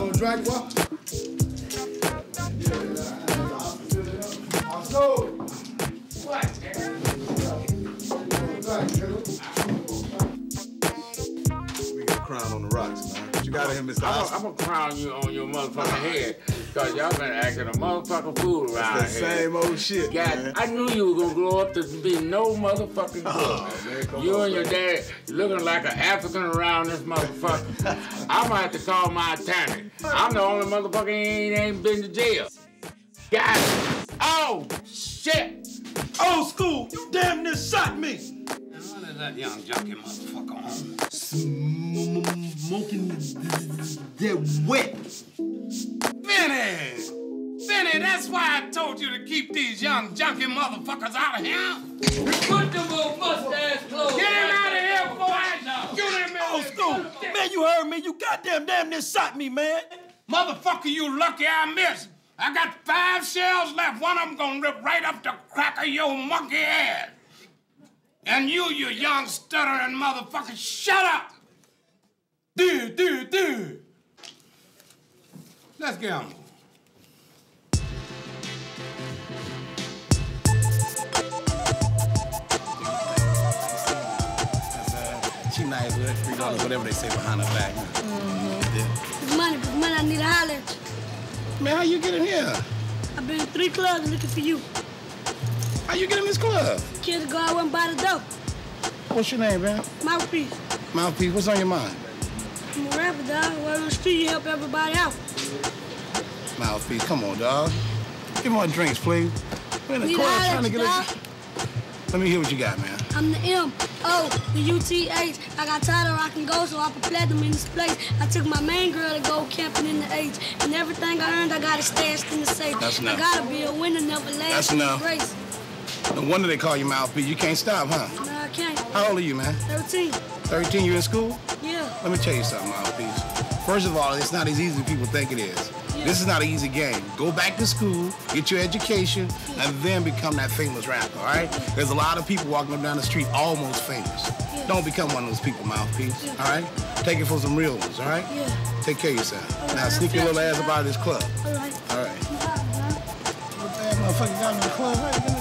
on drag what? We got crown on the rocks, man. But you gotta hit Mr. I'm gonna crown you on your motherfucking head because y'all been acting a motherfucking fool around the here. same old shit, God, man. I knew you were gonna grow up to be no motherfucking good. Oh, man, you on, and your man. dad looking like an African around this motherfucker. I'm gonna have to call my attorney. I'm the only motherfucker ain't, ain't been to jail. Got it. Oh, shit. Old school, you damn near shot me. When is that young junkie motherfucker home? Smoking that wet. Vinny! Vinny, that's why I told you to keep these young junkie motherfuckers out of here. Put them old mustache clothes. Get him out of here before I shoot him in Old school, man, you heard me. You goddamn damn near shot me, man. Motherfucker, you lucky I missed. I got five shells left. One of them gonna rip right up the crack of your monkey ass. And you, you young stuttering motherfucker, shut up! Dude, dude, dude. Let's gamble. She nice with three dollars, whatever they say behind her back. It's money, it's money. I need to holler at you. Man, how you get in here? I've been in three clubs looking for you. How you get in this club? Kids go out went by the door. What's your name, man? Mouthpiece. Mouthpiece, what's on your mind? I'm a rapper, dog. Word on the street, you help everybody out. Mouthpiece, come on, dog. Give more drinks, please. We're in the club trying to get you, us. Let me hear what you got, man. I'm the M, O, the UTH. I got tired of rocking gold, so I put platinum in this place. I took my main girl to go camping in the H. And everything I earned, I got it stashed in the safe. That's enough. I gotta be a winner, never last. That's enough. Race. No wonder they call you Mouthpiece. You can't stop, huh? No, I can't. How old are you, man? 13. 13, you in school? Yeah. Let me tell you something, Mouthpiece. First of all, it's not as easy as people think it is. This is not an easy game. Go back to school, get your education, and then become that famous rapper, all right? There's a lot of people walking up down the street almost famous. Don't become one of those people, Mouthpiece, all right? Take it for some real ones, all right? Yeah. Take care of yourself. Now sneak your little ass up out of this club. All right. All right. What bad motherfucker got in the club?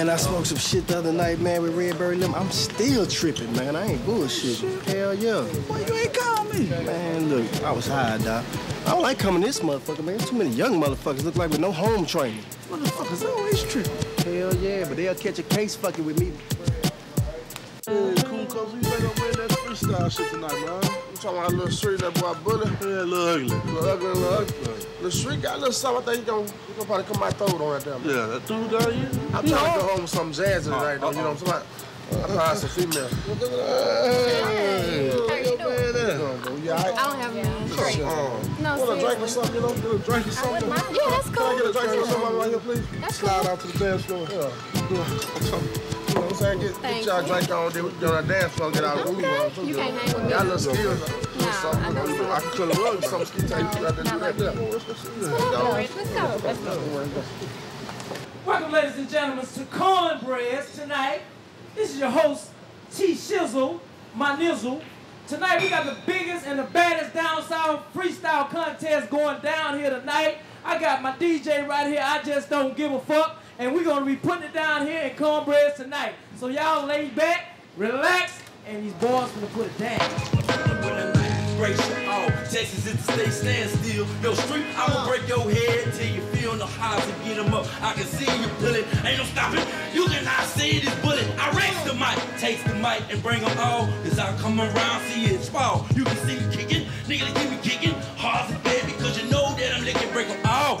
Man, I smoked some shit the other night, man, with Redbird Lim. I'm still tripping, man. I ain't bullshitting. Hell yeah. Why you ain't call me? Man, look, I was high, dog. I don't like coming this motherfucker, man. Too many young motherfuckers look like with no home training. Motherfuckers always tripping. Hell yeah, but they'll catch a case fucking with me. Cool, cuz we better win that freestyle shit tonight, man. You talking about a little street, that boy Bully? Yeah, a little ugly. little ugly, little ugly. The street got a little something. I think he gonna, he gonna probably come my throat on that damn. Yeah, that dude down here? I'm He trying to go home with something jazzy uh-uh. tonight, though. You know what I'm saying? I find some female. Hey, how you doing? You all right? I don't have any. Great. No, uh-uh. Want a drink or something, you know? Get a drink or something? Yeah, that's cool. Can I get a drink or something right here, please? That's Slide out to the dance floor. Yeah. You know what I'm saying? Get, Thank get y'all drink on, then we get on the dance floor and get out with me. Okay. You can't hang with me. Got a little skills. Nah, I know. I can cut a rug, some ski tape. You got to do that there. Let's go. Let's go. Welcome, ladies and gentlemen, to Cornbreads tonight. This is your host, T Shizzle, my nizzle. Tonight we got the biggest and the baddest down south freestyle contest going down here tonight. I got my DJ right here, I just don't give a fuck. And we're gonna be putting it down here in Cornbreads tonight. So y'all lay back, relax, and these boys gonna put it down. Brace all. Texas is the state stand still. Yo, street, I'ma uh-huh. break your head till you feel no how to get 'em up. I can see you pulling, ain't no stopping. You cannot see this bullet. I race the mic, takes the mic and bring 'em all. As I come around, see it fall. You can see me kicking, nigga, they keep me kicking. Hard as a bed because you know that I'm licking, break 'em all.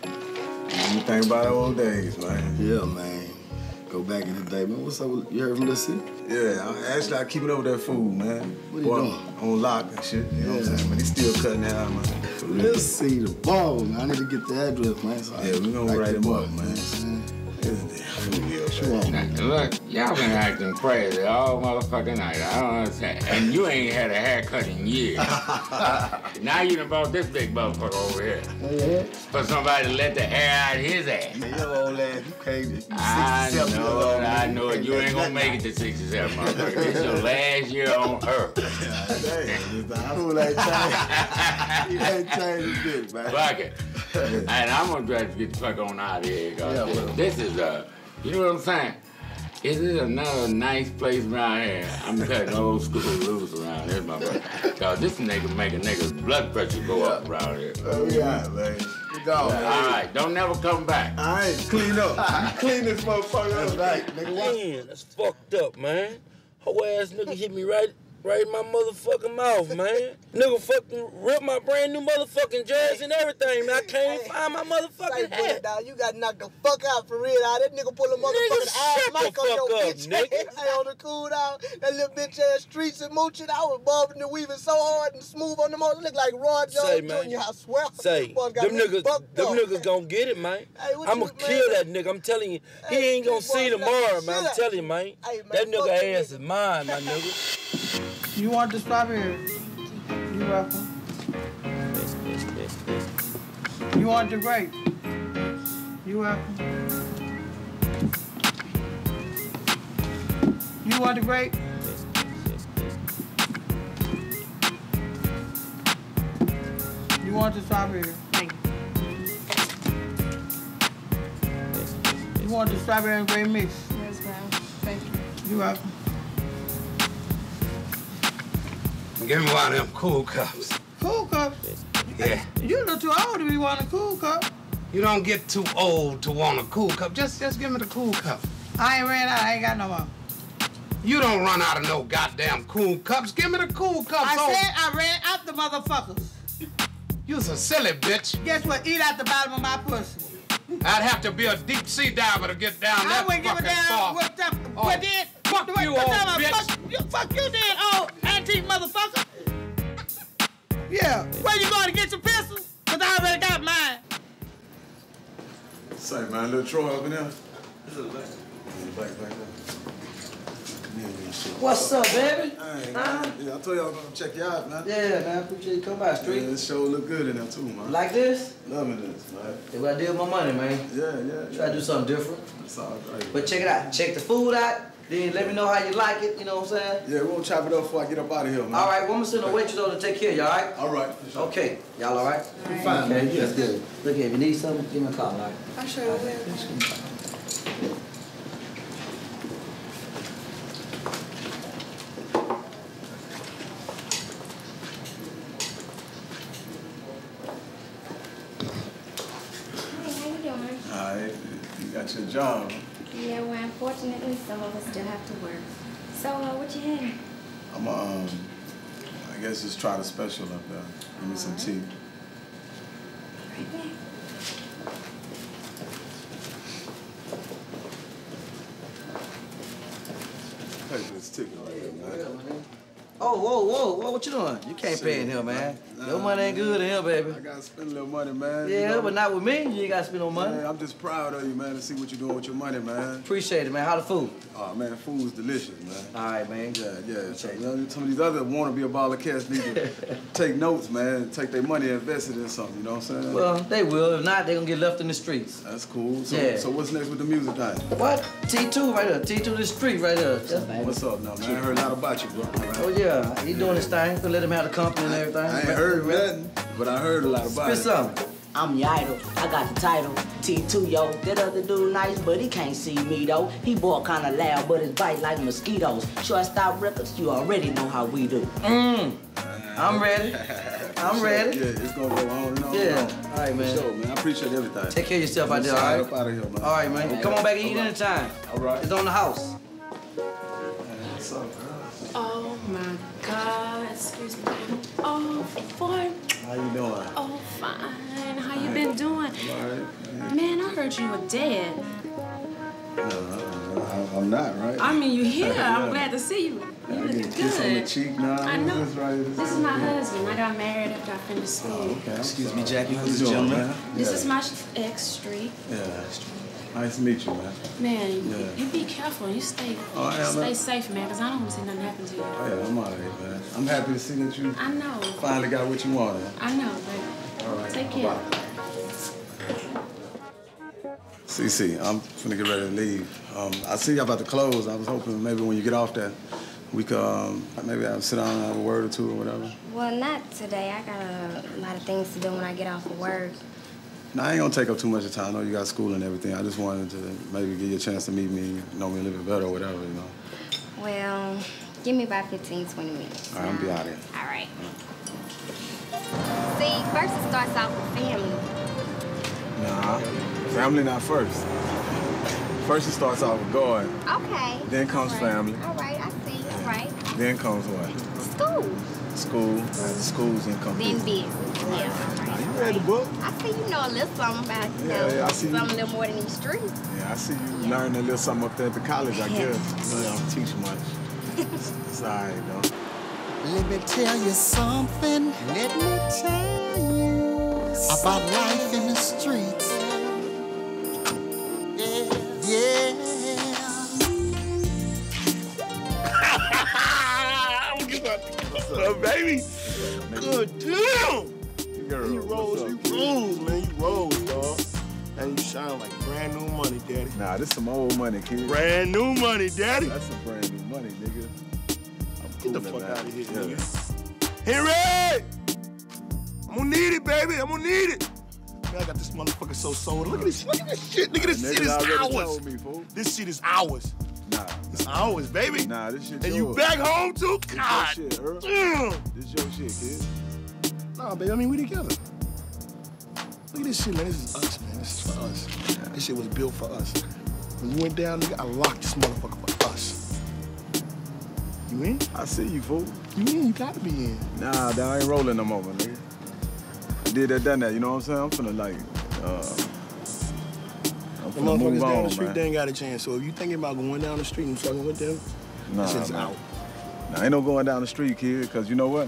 You think about the old days, man. Yeah, man. Go back in the day, man. What's up? with- You heard from Lil C? Yeah, I, actually, I keep it over that food, man. What you doing? On lock and shit. You know what I'm saying? But he's still cutting that out, man. Let's see the ball, man. I need to get the address, man. So Yeah, we gonna write him up, man. Look, y'all been acting crazy all motherfucking night. I don't understand. And you ain't had a haircut in years. now you done brought this big motherfucker over here. For somebody to let the hair out of his ass. Man, your old ass, you crazy. I 67 years know it, I know it. You ain't gonna make it to 67, motherfucker. This your last year on earth. Fool ain't changed. He ain't changed a bit, man. Fuck it. and I'm gonna try to get the fuck on out of here. Yeah, this, this is uh, you know what I'm saying? Is this another nice place around here? I'm cutting old school loose around this motherfucker. Cause this nigga make a nigga's blood pressure go up around here. Oh, yeah, man. You go, All man. right, don't never come back. All right, clean up. clean this motherfucker up. Right, nigga. Watch. Man, that's fucked up, man. Whole ass nigga hit me right right in my motherfucking mouth, man. Nigga fucking ripped my brand new motherfucking jersey and everything, man. I can't find my motherfucking hat. Dog, you got knocked the fuck out for real, dog. That nigga pull a motherfucking ass shut the mic on your up, bitch nigga. ass. On the cool down. That little bitch ass streets and mooching. I was bobbing and weaving so hard and smooth on the motor. Look like Roy Jones Say, man. Jr. I swear. Say, them niggas, them up. niggas gonna get it, man. Hey, I'ma kill that nigga. I'm telling you, he ain't gonna see tomorrow, man. I'm telling you, man. Hey, man, That nigga ass is mine, my nigga. You want the strawberry? You welcome. You want the grape? You welcome. You want the grape? You want the strawberry? Thank. You want the strawberry and grape mix? Yes, ma'am. Thank you. You welcome. Give me one of them cool cups. Cool cup? Yeah. You look too old to be wanting a cool cup. You don't get too old to want a cool cup. Just just give me the cool cup. I ain't ran out. I ain't got no more. You don't run out of no goddamn cool cups. Give me the cool cups. I Oh, said I ran out the motherfuckers. You's a silly bitch. Guess what? Eat out the bottom of my pussy. I'd have to be a deep sea diver to get down I that wouldn't give a damn what the Oh, what did. Fuck what, you, what old bitch. Fuck you, fuck you did, old oh, antique motherfucker. Yeah. Where you going to get your pistols? Cause I already got mine. Say, man, Lil Troy up in there. What's up, baby? Hey, Huh? man. Yeah, I told y'all I was gonna check you out, man. Yeah, man. Appreciate you coming by, Street. Yeah, this show look good in there too, man. Like this? Loving this, man. That's what I did with my money, man. Yeah, yeah. Try to do something different. It's all right. But check it out. Check the food out. Then let me know how you like it. You know what I'm saying? Yeah, we'll chop it up before I get up out of here, man. All right, well, I'm gonna send a waitress over to take care of you, all right? All right. Okay. Y'all all right? We fine, man. Okay, that's good. Look here, if you need something, give me a call, all right? I sure will. Hey, how you doing? All right, you got your job. Yeah, well, unfortunately, some of us still have to work. So, uh, what you had? I'm um, I guess just try the special up there. Give me some tea. Right back. Hey, this ticket right here, man. Oh, whoa, whoa, whoa, what you doing? You can't pay in here, man. Your money ain't good in here, baby. I gotta spend a little money, man. you Yeah, know? but not with me. You ain't gotta spend no money. Man, I'm just proud of you, man, to see what you're doing with your money, man. Appreciate it, man. How the food? Oh, man, food's delicious, man. All right, man. Yeah, yeah. So, you know, some of these other wanna be a baller cats need to take notes, man, take their money and invest it in something, you know what I'm saying? Well, they will. If not, they're gonna get left in the streets. That's cool. So, Yeah. so what's next with the music thing? What? T2 right there. T2 the street right there. What's up now, man? I heard a lot about you, bro. Oh, yeah. He doing his thing. Gonna let him have the company and everything. I ain't heard nothing, but I heard a lot about Spit it. something. I'm your idol. I got the title. T2, yo. That other dude nice, but he can't see me, though. He bought kinda loud, but his bite like mosquitoes. Short stop records, you already know how we do. Mmm. I'm ready. I'm ready. Yeah, it's gonna go on and on. Yeah. and on. All right, man. For sure, man. I appreciate everything. Take care of yourself out there, all Sign right? up out of here, man. All right, man. Come on back and eat anytime. All right. It's on the house. What's up, girl? Oh my God. Excuse me. Oh, fine. How you doing? Oh, fine. How you been doing? All right. Man, I heard you were dead. No, I, I'm not, right? I mean, you here. Yeah. I'm glad to see you. I You get a looking kiss on the good. cheek now. I know. What's right? This is my husband. I got married after I finished oh, school. Oh, okay. Excuse me, Jackie. How Who's the gentleman? This yeah. is my ex street. Yeah. Nice to meet you, man. Man, you- Yeah. you be careful. You stay, Oh, I am, stay man. safe, man, because I don't want to see nothing happen to you. Yeah, I'm all right, man. I'm happy to see that you I know. finally got what you wanted. I know, baby. All right. Take care. CC, I'm finna get ready to leave. Um, I see y'all about to close. I was hoping maybe when you get off that, we could um, maybe I'll sit down and have a word or two or whatever. Well, not today. I got a lot of things to do when I get off of work. Now, I ain't gonna take up too much of time. I know you got school and everything. I just wanted to maybe give you a chance to meet me, know me a little bit better or whatever, you know. Well, give me about 15, 20 minutes. All right, I'm be out of here. All right. See, first it starts off with family. Nah, family not first. First it starts off with God, Okay. then comes right. family, All right, I see. All right. then comes what? School. School, after school's then comes Then business. business. Yeah. Now, you read the book? I see you know a little something about, you Yeah, know, yeah, I see you. some of them more than these streets. Yeah, I see you learning a little something up there at the college, I guess. You know, I don't teach much. It's, it's all right, though. Let me tell you something. Let me tell you about life in the streets. Up, baby? Good damn! You rolls, you rolls, man. You rolls, dog. And you shine like brand new money, daddy. Nah, this some old money, kid. Brand new money, daddy. That's some brand new money, nigga. Get the fuck out of here, Yeah. nigga. Henry! I'm gonna need it, baby. I'm gonna need it. Man, I got this motherfucker so sold. Look at this. Look at this shit. Look at this shit. Already ours. me. This shit is ours. Nah. It's ours, baby. Nah, this shit And you back home too? This God your shit, Earl. damn. This is your shit, kid. Nah, baby. I mean, we together. Look at this shit, man. This is us, man. This is for us. This shit was built for us. When you went down, nigga, I locked this motherfucker for us. You in? I see you, fool. You in? You gotta be in. Nah, I ain't rolling no more, nigga. Did that, done that, you know what I'm saying? I'm finna, like, uh, I'm The motherfuckers down on, the street, man. they ain't got a chance. So if you thinking about going down the street and fucking with them, Nah, this shit's out. Nah, ain't no going down the street, kid, because you know what?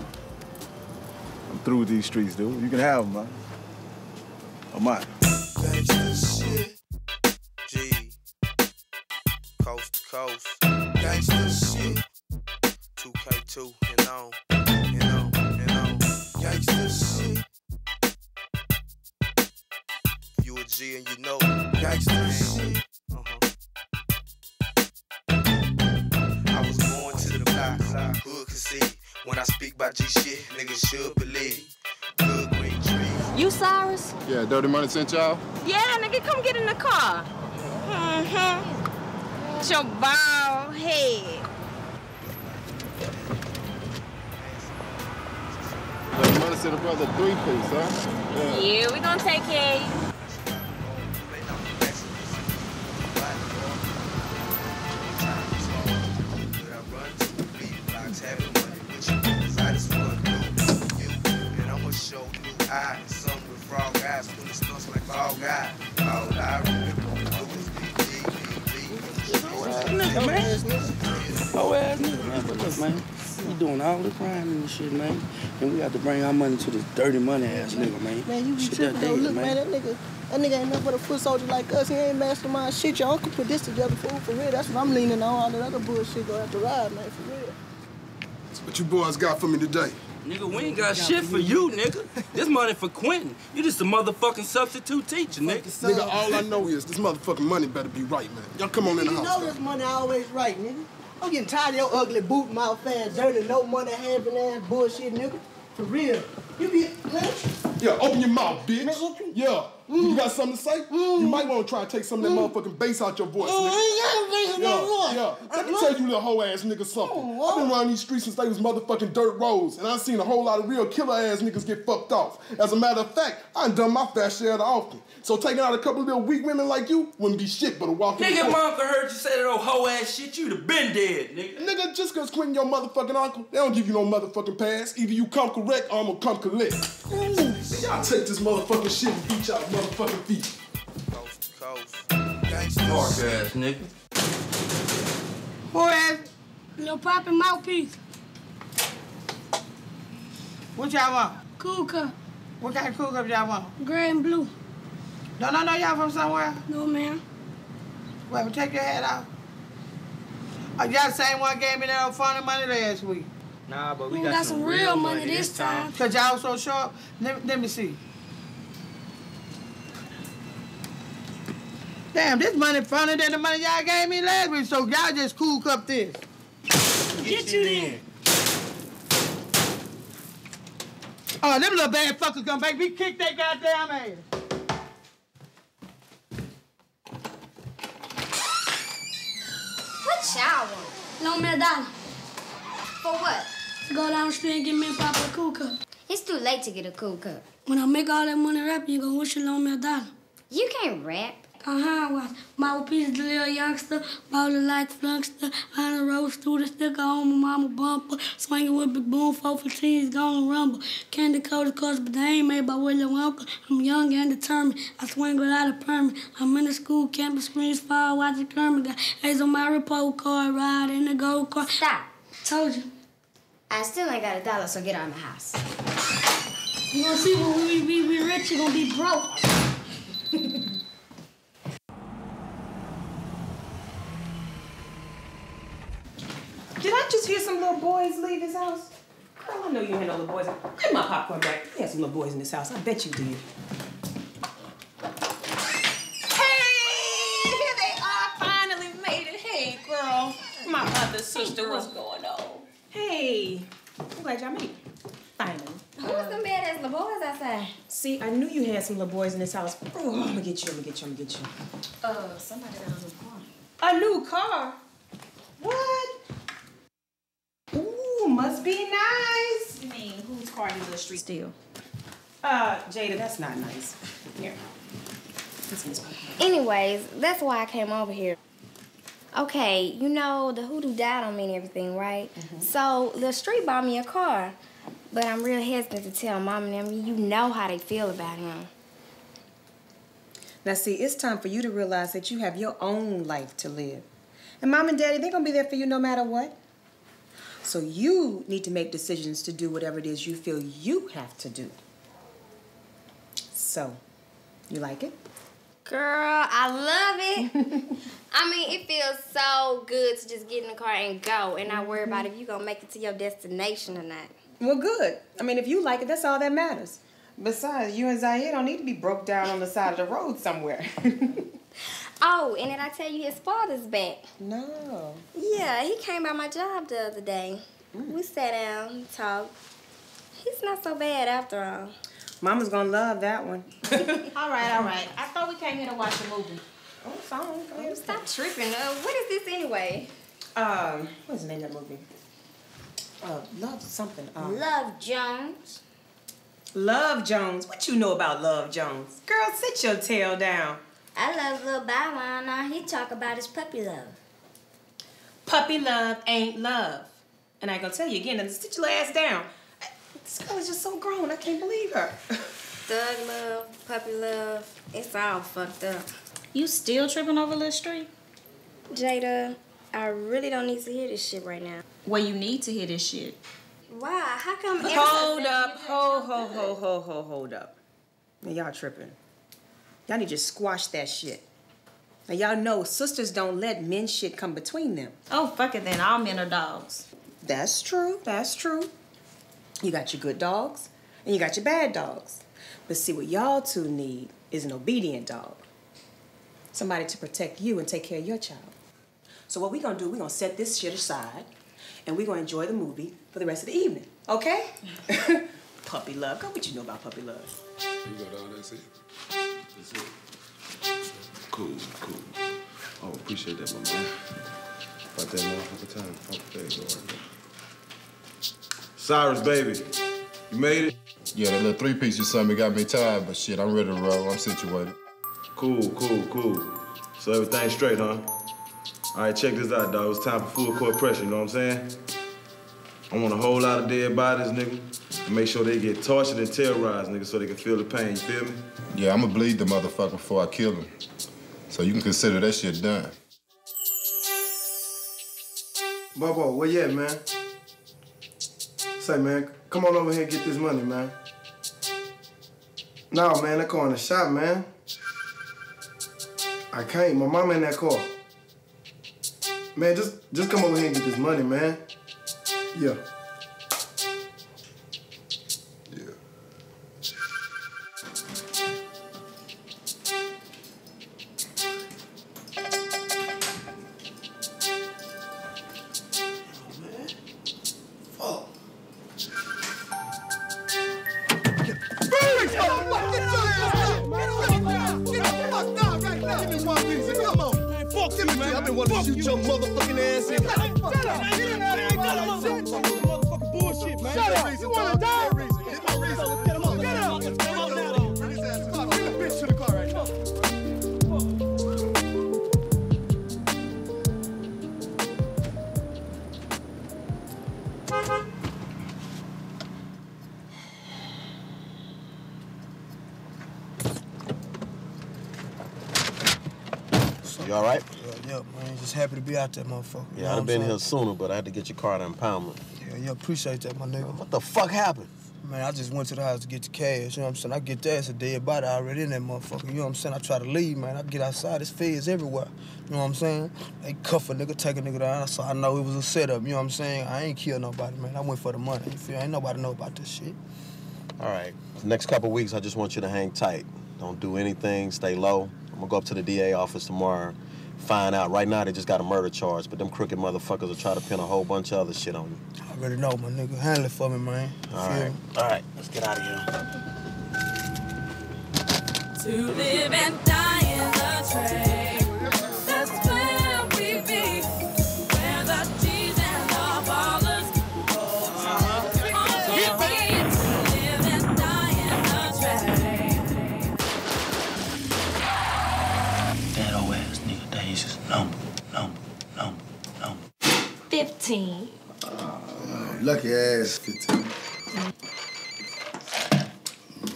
I'm through with these streets, dude. You can have them, man. I'm out. I speak about G shit, niggas should believe. Good green trees. You Cyrus? Yeah, Dirty Money sent y'all? Yeah, nigga, come get in the car. Mm-hmm. It's your bald head. Dirty Money sent a brother three piece, huh? Yeah, we gonna take care of you. Nigga, man. Oh, ass nigga, man. But doing all the grinding and shit, man. And we got to bring our money to this dirty money ass nigga, man. Man, you be tripping though. Look, man, that nigga, that nigga ain't nothing but a foot soldier like us. He ain't mastermind shit. Your uncle put this together for for real. That's what I'm leaning on. All that other bullshit gonna have to ride, man, for real. What you boys got for me today? Nigga, we ain't got shit for you, nigga. This money for Quentin. You just a motherfucking substitute teacher, nigga. Nigga, all I know is this motherfucking money better be right, man. Y'all come on in the house. you know this money always right, nigga. I'm getting tired of your ugly boot mouth ass, dirty, no money having ass bullshit, nigga. For real. You be, man. Yeah, open your mouth, bitch. Yeah. You got something to say? You might want to try to take some of that motherfucking bass out your voice, nigga. Yeah, yeah. Let me tell you, little hoe ass nigga, something. I've been around these streets since they was motherfucking dirt roads, and I've seen a whole lot of real killer ass niggas get fucked off. As a matter of fact, I done done my fair share of the often. So taking out a couple of little weak women like you wouldn't be shit but a walk in the Nigga, door. mom heard you say that old hoe ass shit. You'd have been dead, nigga. Nigga, just cause Quentin your motherfucking uncle, they don't give you no motherfucking pass. Either you come correct or I'm gonna come collect. Ooh, y'all take this motherfucking shit and beat y'all motherfucking feet. Coast to coast. Mark ass nigga. Who is it? Lil Poppin' mouthpiece. What y'all want? Cool cup. What kind of cool cup y'all want? Gray and blue. Don't I know y'all from somewhere? No, ma'am. Well, take your hat off. Oh, y'all the same one gave me that old funny money last week. Nah, but We got, some, real money this time. Cause y'all so sharp. Let, let me see. Damn, this money funnier than the money y'all gave me last week, so y'all just cool cup this. Get you then. Oh, them little bad fuckers gonna make me kick that goddamn ass. What y'all want? Loan me a dollar. For what? To go down the street and get me and Papa a cool cup. It's too late to get a cool cup. When I make all that money rapping, you gonna wish you loan me a dollar. You can't rap. Uh-huh, was my piece the little youngster, ballin' like flunkster, on the road student, sticker on my mama bumper, swinging with big boom, four for cheese, gonna rumble. Candy coated course, but they ain't made by Willie Wonka. I'm young and determined. I swing without a permit. I'm in the school campus, screens fall, watching Kermit. Got A's on my report card, ride in the gold car. Stop. Told you. I still ain't got a dollar, so get out of my house. You gonna see when we be, we rich, you gonna be broke. Did I just hear some little boys leave his house? Girl, I know you had no little boys. Get my popcorn back. You had some little boys in this house. I bet you did. Hey, here they are. Finally made it. Hey, girl. My other sister, what's going on? Hey, I'm glad y'all made it. Finally. Who's the badass little boys outside? See, I knew you had some little boys in this house. Oh, I'm gonna get you, I'm gonna get you, I'm gonna get you. Uh, somebody got a new car. A new car? What? Ooh, must be nice. I mean, whose car in the street still? Uh, Jada, that's not nice. Here. This is my Anyways, that's why I came over here. Okay, you know the hoodoo died on me and everything, right? So the street bought me a car, but I'm real hesitant to tell mom and them. You know how they feel about him. Now, see, it's time for you to realize that you have your own life to live. And mom and daddy, they're gonna be there for you no matter what. So you need to make decisions to do whatever it is you feel you have to do. So, you like it? Girl, I love it. I mean, it feels so good to just get in the car and go and not worry about if you're gonna make it to your destination or not. Well, good. I mean, if you like it, that's all that matters. Besides, you and Zaire don't need to be broke down on the side of the road somewhere. Oh, and did I tell you his father's back? No. Yeah, he came by my job the other day. We sat down, talked. He's not so bad after all. Mama's gonna love that one. all right, all right. I thought we came here to watch a movie. Oh, song. Go ahead. Stop tripping. Uh, what is this anyway? Um, what's the name of that movie? Uh, Love something. Um, Love Jones. Love Jones. What you know about Love Jones? Girl, sit your tail down. I love Lil Bow Wow. Now he talk about his puppy love. Puppy love ain't love. And I gonna tell you again, and sit your ass down. This girl is just so grown. I can't believe her. Thug love, puppy love. It's all fucked up. You still tripping over Lil Street? Jada, I really don't need to hear this shit right now. Well, you need to hear this shit. Why? How come? Hold up, hold, hold, hold, hold, hold, hold up. Now y'all tripping. Y'all need to squash that shit. Now y'all know sisters don't let men shit come between them. Oh, fuck it then. All men are dogs. That's true. That's true. You got your good dogs and you got your bad dogs. But see, what y'all two need is an obedient dog. Somebody to protect you and take care of your child. So what we gonna do, we gonna set this shit aside and we gonna enjoy the movie for the rest of the evening. Okay? puppy love. Girl, what you know about puppy love? You got all that, see? That's it. Cool, cool. Oh, appreciate that, my man. About that motherfucker time. Fuck there you go right there. Cyrus, baby. You made it? Yeah, that little three piece you sent me got me tired, but shit, I'm ready to roll. I'm situated. Cool, cool, cool. So everything's straight, huh? All right, check this out, dog. It's time for full court pressure, you know what I'm saying? I want a whole lot of dead bodies, nigga. And make sure they get tortured and terrorized, nigga, so they can feel the pain, you feel me? Yeah, I'ma bleed the motherfucker before I kill him. So you can consider that shit done. Bobo, where you at, man? Say, man, come on over here and get this money, man. No, man, that car in the shop, man. I can't. My mama in that car. Man, just just come over here and get this money, man. Yeah. Be out there, motherfucker. You know Yeah, I'd have been I'm here sooner, but I had to get your car to impoundment. Yeah, yeah, appreciate that, my nigga. What the fuck happened? Man, I just went to the house to get the cash, you know what I'm saying? I get there, it's a dead body already in that motherfucker, you know what I'm saying? I try to leave, man. I get outside, it's feds everywhere, you know what I'm saying? They cuff a nigga, take a nigga down, so I know it was a setup, you know what I'm saying? I ain't kill nobody, man. I went for the money, you feel? Ain't nobody know about this shit. All right. The next couple weeks, I just want you to hang tight. Don't do anything. Stay low. I'm gonna go up to the DA office tomorrow. Find out. Right now, they just got a murder charge, but them crooked motherfuckers will try to pin a whole bunch of other shit on you. I already know, my nigga. Handle it for me, man. You All feel right. me? All right. Let's get out of here. To live and die in the trade. 15. Uh, lucky ass 15.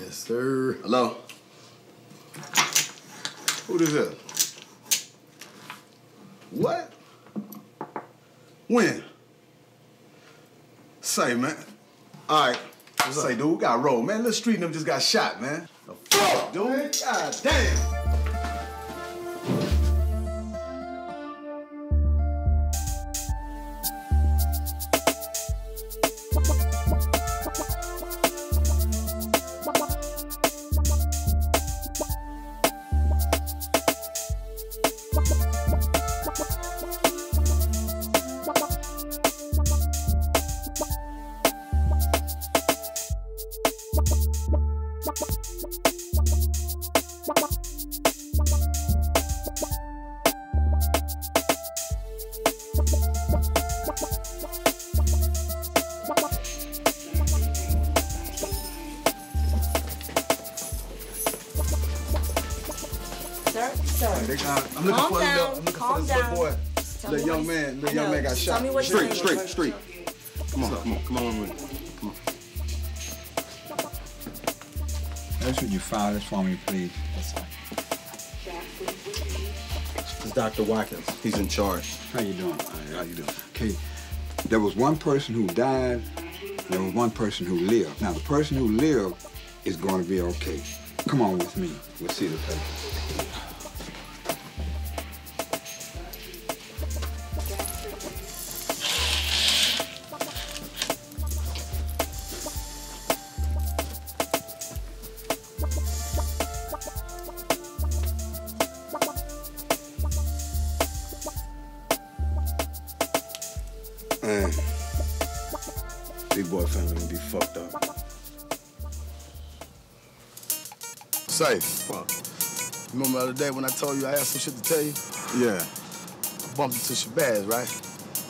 Yes, sir. Hello? Who this is? What? When? Say, man. All right. Say, dude, we got roll, man. Little street and them just got shot, man. The fuck, dude? God damn. Me what straight, your name straight, was. straight. Come on, come on, come on with me. Come on. That's what you file this for me, please. It's Dr. Watkins. He's in charge. How you doing? How you doing? Okay, there was one person who died. There was one person who lived. Now the person who lived is going to be okay. Come on with me. We'll see the paper. Day when I told you I had some shit to tell you? Yeah. I bumped into Shabazz, right?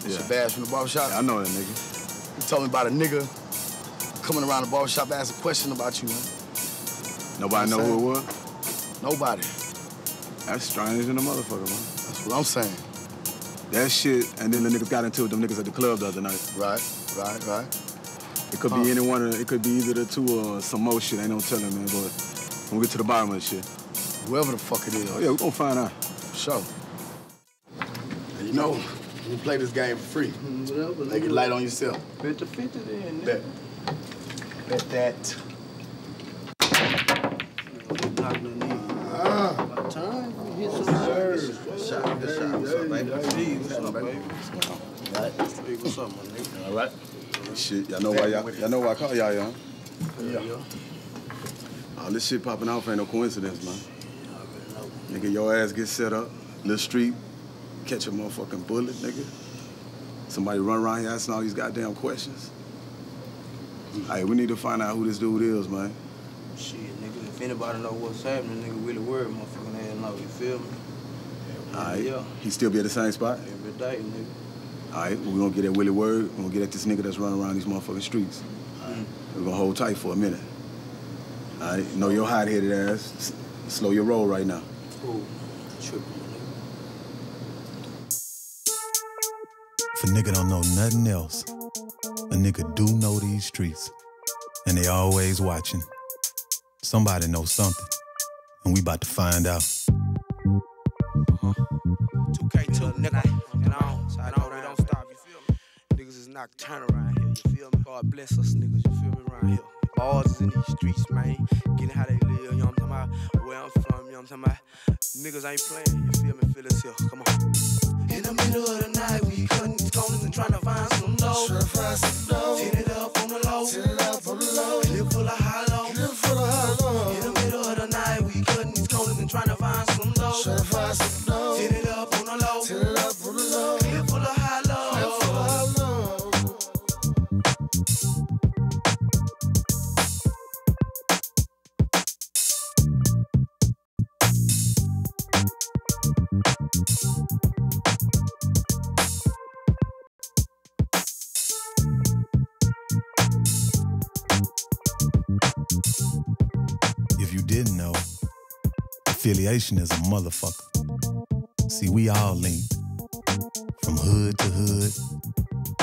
Yeah. Shabazz from the barbershop. I know that nigga. He told me about a nigga coming around the barbershop asking a question about you, man. Nobody know who it was? Nobody. That's strange than a motherfucker, man. That's what I'm saying. That shit, and then the niggas got into it, them niggas at the club the other night. Right, right, right. It could Huh. be any one of, it could be either the two or some more shit, ain't no telling, man, but we'll get to the bottom of the shit. Whoever the fuck it is. Oh, yeah, we gonna find out. Sure. And you know, you play this game for free. Make it light on yourself. Bet the 50 then, Bet. Bet that. Ah, about time. We hit some nerves. Shot, good shot. What's up, baby? What's up, baby? Right. Hey, what's up, my nigga? All right. Shit, y'all know why y'all, y'all know why I call y'all, y'all. Yeah. All this shit popping off ain't no coincidence, man. Nigga, your ass get set up, little street, catch a motherfucking bullet, nigga. Somebody run around here asking all these goddamn questions. Hey, we need to find out who this dude is, man. Shit, nigga, if anybody know what's happening, nigga really worried, motherfucking ass know, you feel me? All right. Yeah. He still be at the same spot? Every day, nigga. All right, we gonna get that Willie word. We're gonna get at this nigga that's running around these motherfucking streets. Mm-hmm. We're gonna hold tight for a minute. All right, know your hot-headed ass. Slow your roll right now. Cool. Tripping. If a nigga don't know nothing else, a nigga do know these streets. And they always watching. Somebody knows something. And we about to find out. 2K2, nigga. And on, so I know they don't stop, you feel me? Niggas is nocturnal around here, you feel me? God bless us niggas, you feel me, around here. Bars is in these streets, man. Getting how they live, you know what I'm talking about? Know what I'm talking about? Niggas ain't playing, you feel me? Feel us here, come on. In the middle of the night, we cutting these corners and trying to find some dough. Trying to find some dough. Tin it up on the low. Tin it up on the low. Clip full of hollow. Clip full of hollow. In the middle of the night, we cutting these corners and trying to find some dough. Trying to find some dough. Tin it up on the low. Tin it up on the low. Affiliation is a motherfucker. See, we all linked. From hood to hood,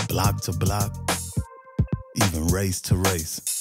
block to block, even race to race.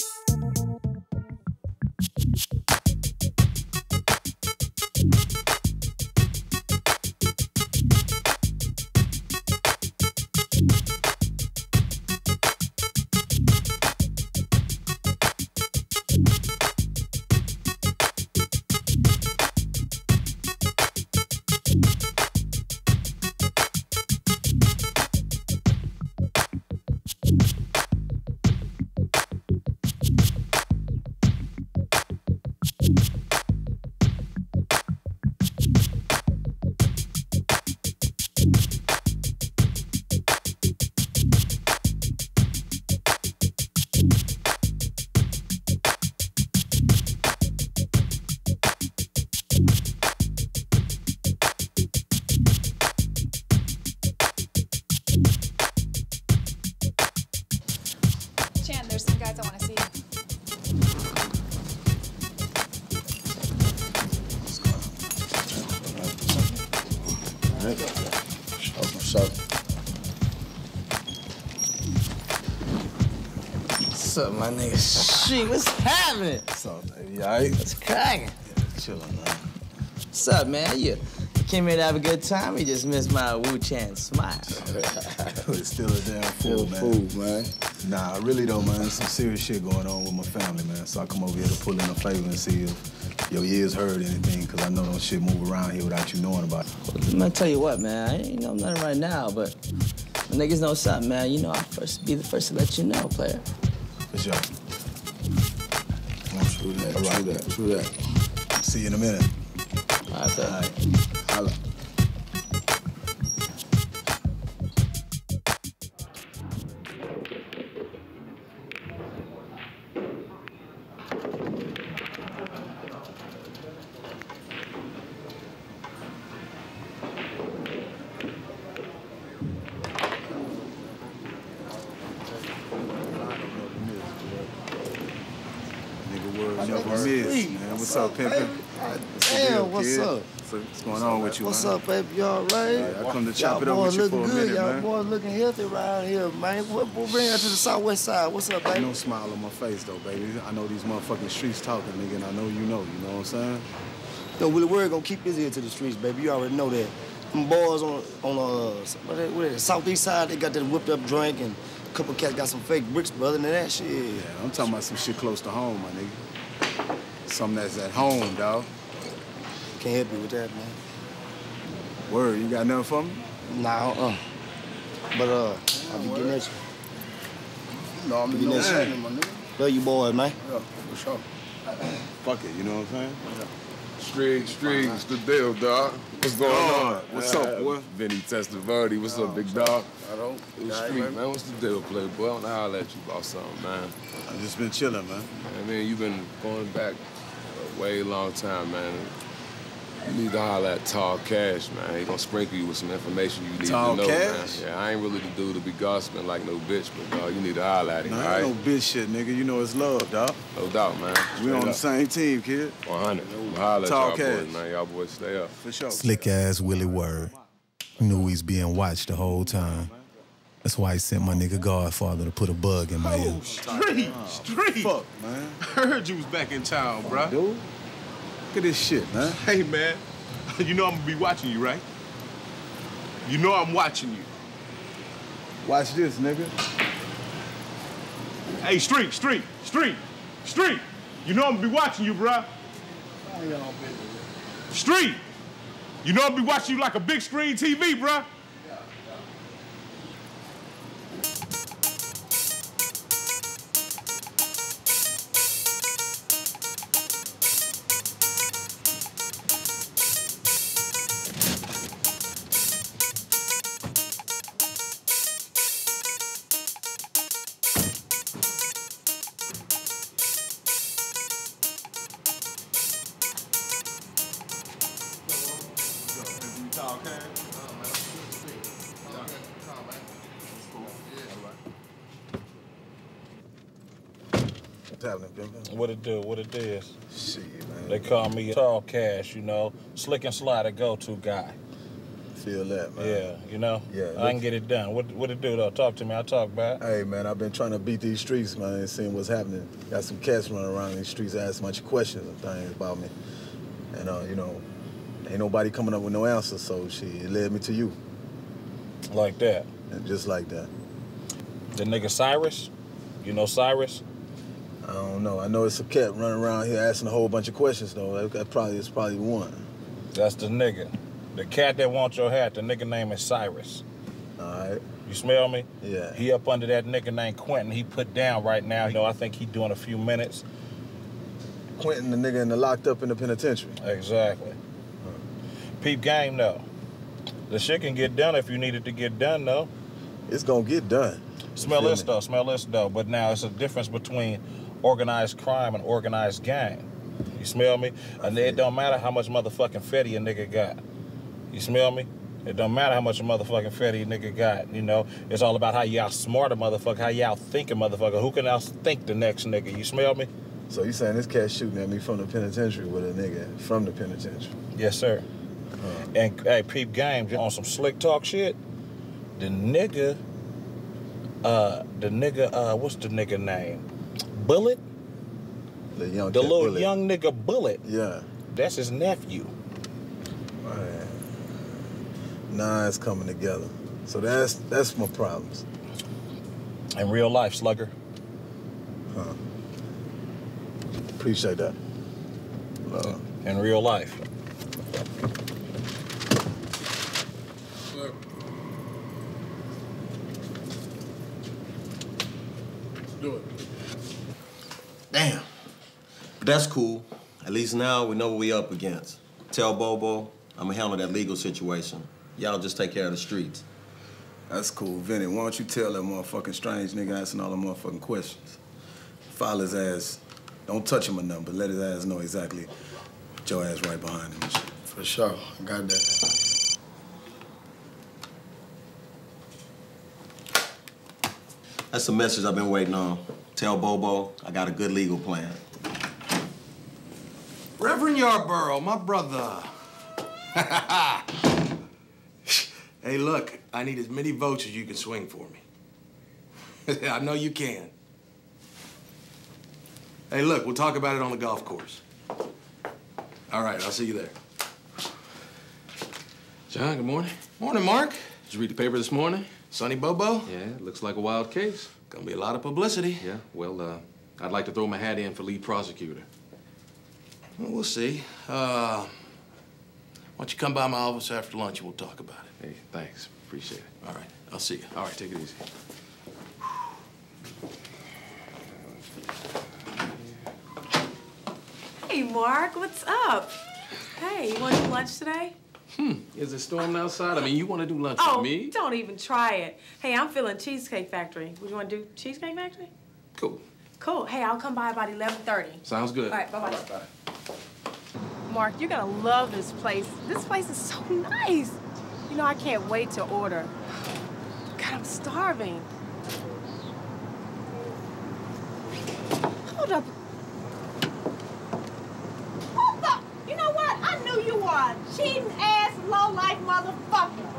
Up, my nigga? Shit, what's happening? What's up, baby? You all right? What's cracking? Chilling, man. What's up, man? You uh, came here to have a good time. You just missed my Wu Chan smile. it's still a damn fool, man. fool, man. Nah, I really though, man. Some serious shit going on with my family, man. So I come over here to pull in a favor and see if your ears heard anything, because I know don't shit move around here without you knowing about it. I'm gonna tell you what, man. I ain't know nothing right now, but when niggas know something, man. You know I'll first be the first to let you know, player. Sure. True that. All right. True that. True that. See you in a minute. All right. All right. With you, What's man? up, baby? You all right? I come to chop Y'all it up boys with you for a good. minute, Y'all boys looking healthy around here, man. What, what bring you to the southwest side? What's up, baby? No smile on my face though, baby. I know these motherfucking streets talking, nigga, and I know you know. You know what I'm saying? No, Willie Word gonna keep his ear to the streets, baby. You already know that. Them boys on on uh what they, what they, southeast side, they got that whipped up drink and a couple cats got some fake bricks, but other than that, shit. Yeah, I'm talking about some shit close to home, my nigga. Something that's at home, dawg. Can't help you with that, man. Word, you got nothing for me? Nah, uh. But uh, I'll be getting at you. No, I'm Be no getting at you. man, my nigga. Love you boys, man. Yeah, for sure. Fuck it, you know what I'm saying? Yeah. Street, streets, the deal, dog. What's going on? What's up, boy? Vinny Testaverde, what's up, big dog? I don't. It was street, man. What's the deal, playboy? I don't want to holler at you about something, man. I've just been chilling, man. I mean, you've been going back a way long time, man. You need to holler at Tall Cash, man. He gonna sprinkle you with some information you need Tall to know, Cash? man. Yeah, I ain't really the dude to be gossiping like no bitch, but dog, you need to holler at him, Nah, all I ain't no bitch shit, nigga. You know it's love, dog. No doubt, man. We on the Straight same team, kid. 100. We'll holler at Tall y'all Cash. boys, man. Y'all boys stay up. For sure. Slick ass Willie Word. Knew he's being watched the whole time. That's why he sent my nigga Godfather to put a bug in my ear. Street, street. Fuck, man. I Heard you was back in town, bro. Dude, look at this shit, man. Hey, man. You know I'm gonna be watching you, right? You know I'm watching you. Watch this, nigga. Hey, street, street, street, street. You know I'm gonna be watching you, bruh. Street. You know I'm gonna be watching you like a big screen TV, bruh. What it do? What it is? Shit, man. They call me Tall Cash, you know, slick and sly, the go-to guy. Feel that, man. Yeah, you know. Yeah, I can get it done. What what it do though? Talk to me. I talk back. Hey, man, I've been trying to beat these streets, man, and seeing what's happening. Got some cats running around these streets asking a bunch of questions and things about me. And, uh, you know, ain't nobody coming up with no answers, so she it led me to you. Like that. And just like that. The nigga Cyrus, you know Cyrus. I don't know. I know it's a cat running around here asking a whole bunch of questions, though. That, that probably is probably one. That's the nigga. The cat that wants your hat. The nigga name is Cyrus. All right. You smell me? Yeah. He up under that nigga named Quentin. He put down right now. You know, I think he doing a few minutes. Quentin, the nigga in the locked up in the penitentiary. Exactly. Peep game though. The shit can get done if you need it to get done though. It's gonna get done. Smell this me? though, smell this though. But now it's a difference between organized crime and organized gang. You smell me? And it don't matter how much motherfucking fetty a nigga got. You smell me? It don't matter how much a motherfucking fetty a nigga got. You know, it's all about how you outsmart a motherfucker, how you outthink a motherfucker. Who can outthink the next nigga? You smell me? So you saying this cat shooting at me from the penitentiary with a nigga from the penitentiary? Yes, sir. And hey, peep game on some slick talk shit. The nigga, uh, the nigga, uh, what's the nigga name? Bullet. The young The little Bullet. young nigga Bullet. Yeah. That's his nephew. Man. Nah, it's coming together. So that's that's my problems. In real life, slugger. Huh. Appreciate that. Love. In real life. Damn. But that's cool. At least now we know what we up against. Tell Bobo I'm gonna handle that legal situation. Y'all just take care of the streets. That's cool, Vinny. Why don't you tell that motherfucking strange nigga asking all the motherfucking questions? File his ass. Don't touch him or nothing, but let his ass know exactly. Put your ass right behind him. For sure. I got that. That's the message I've been waiting on. Tell Bobo I got a good legal plan. Reverend Yarborough, my brother. hey, look, I need as many votes as you can swing for me. I know you can. Hey, look, we'll talk about it on the golf course. All right, I'll see you there. John, good morning. Morning, Mark. Did you read the paper this morning? Sonny Bobo? Yeah, looks like a wild case. Gonna be a lot of publicity. Yeah, well, uh, I'd like to throw my hat in for lead prosecutor. Well, we'll see. Uh, why don't you come by my office after lunch and we'll talk about it. Hey, thanks. Appreciate it. All right, I'll see you. All right, take it easy. Hey, Mark, what's up? Hey, you want to lunch today? Hmm, is it storming outside? I mean, you want to do lunch oh, with me? don't even try it. Hey, I'm feeling Cheesecake Factory. Would you want to do Cheesecake Factory? Cool. Cool. Hey, I'll come by about 11:30. Sounds good. All right, bye-bye. Mark, you're gonna love this place. This place is so nice. You know, I can't wait to order. God, I'm starving. Hold up. What the? You know what? I knew you were a cheating ass, low life motherfucker.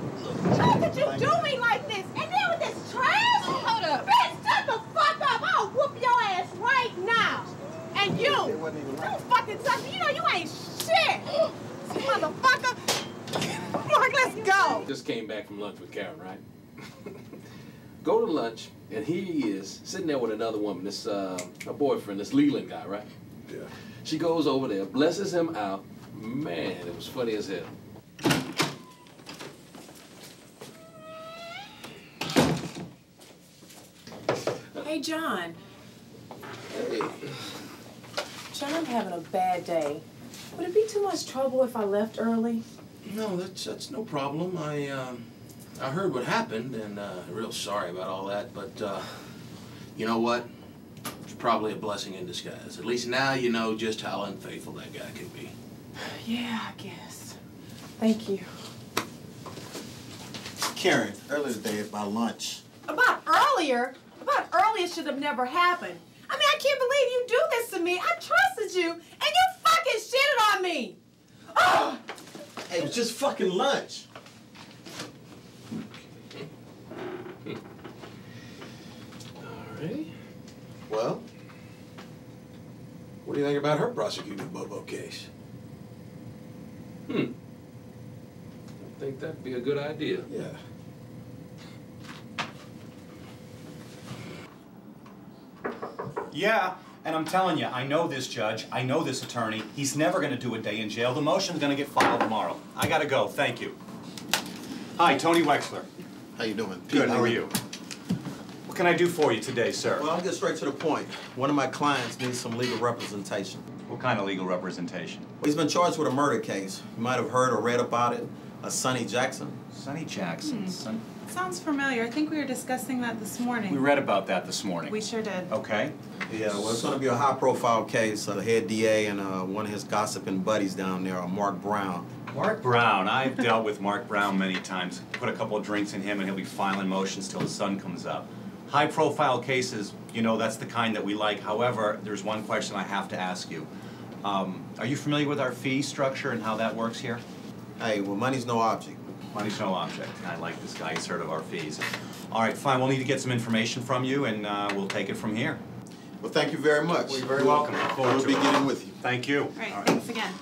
How could you do me like this? And then with this trash? Hold up. Bitch, shut the fuck up. I'll whoop your ass right now. And you, you fucking suck. You know you ain't shit. Motherfucker. Mark, let's go. Just came back from lunch with Karen, right? Go to lunch, and here he is, sitting there with another woman, this, uh, her boyfriend, this Leland guy, right? Yeah. She goes over there, blesses him out. Man, it was funny as hell. Hey, John. Hey. John, I'm having a bad day. Would it be too much trouble if I left early? No, that's that's no problem. I um, I heard what happened, and uh, real sorry about all that. But uh, you know what? It's probably a blessing in disguise. At least now you know just how unfaithful that guy can be. Yeah, I guess. Thank you. Karen, earlier today about lunch. About earlier? About earlier should have never happened. I mean, I can't believe you do this to me. I trusted you, and you fucking shitted on me. Oh! Hey, it was just fucking lunch. All right. Well, what do you think about her prosecuting Bobo case? Hmm. I think that'd be a good idea. Yeah. Yeah, and I'm telling you, I know this judge, I know this attorney. He's never gonna do a day in jail. The motion's gonna get filed tomorrow. I gotta go, thank you. Hi, Tony Wexler. How you doing? Good, how are you? What can I do for you today, sir? Well, I'll get straight to the point. One of my clients needs some legal representation. What kind of legal representation? He's been charged with a murder case. You might have heard or read about it. A Sonny Jackson. Sonny Jackson. Hmm. Son- Sounds familiar. I think we were discussing that this morning. We read about that this morning. We sure did. Okay. Yeah, well, it's going to be a high-profile case. Uh, the head DA and uh, one of his gossiping buddies down there are Mark Brown. Mark Brown. I've dealt with Mark Brown many times. Put a couple of drinks in him and he'll be filing motions till the sun comes up. High profile cases, you know, that's the kind that we like. However, there's one question I have to ask you. Um, are you familiar with our fee structure and how that works here? Hey, well, money's no object. Money's no object. And I like this guy. He's heard of our fees. All right, fine. We'll need to get some information from you and uh, we'll take it from here. Well, thank you very much. Well, you're very welcome. Look We'll be getting with you. Thank you. All right, thanks again.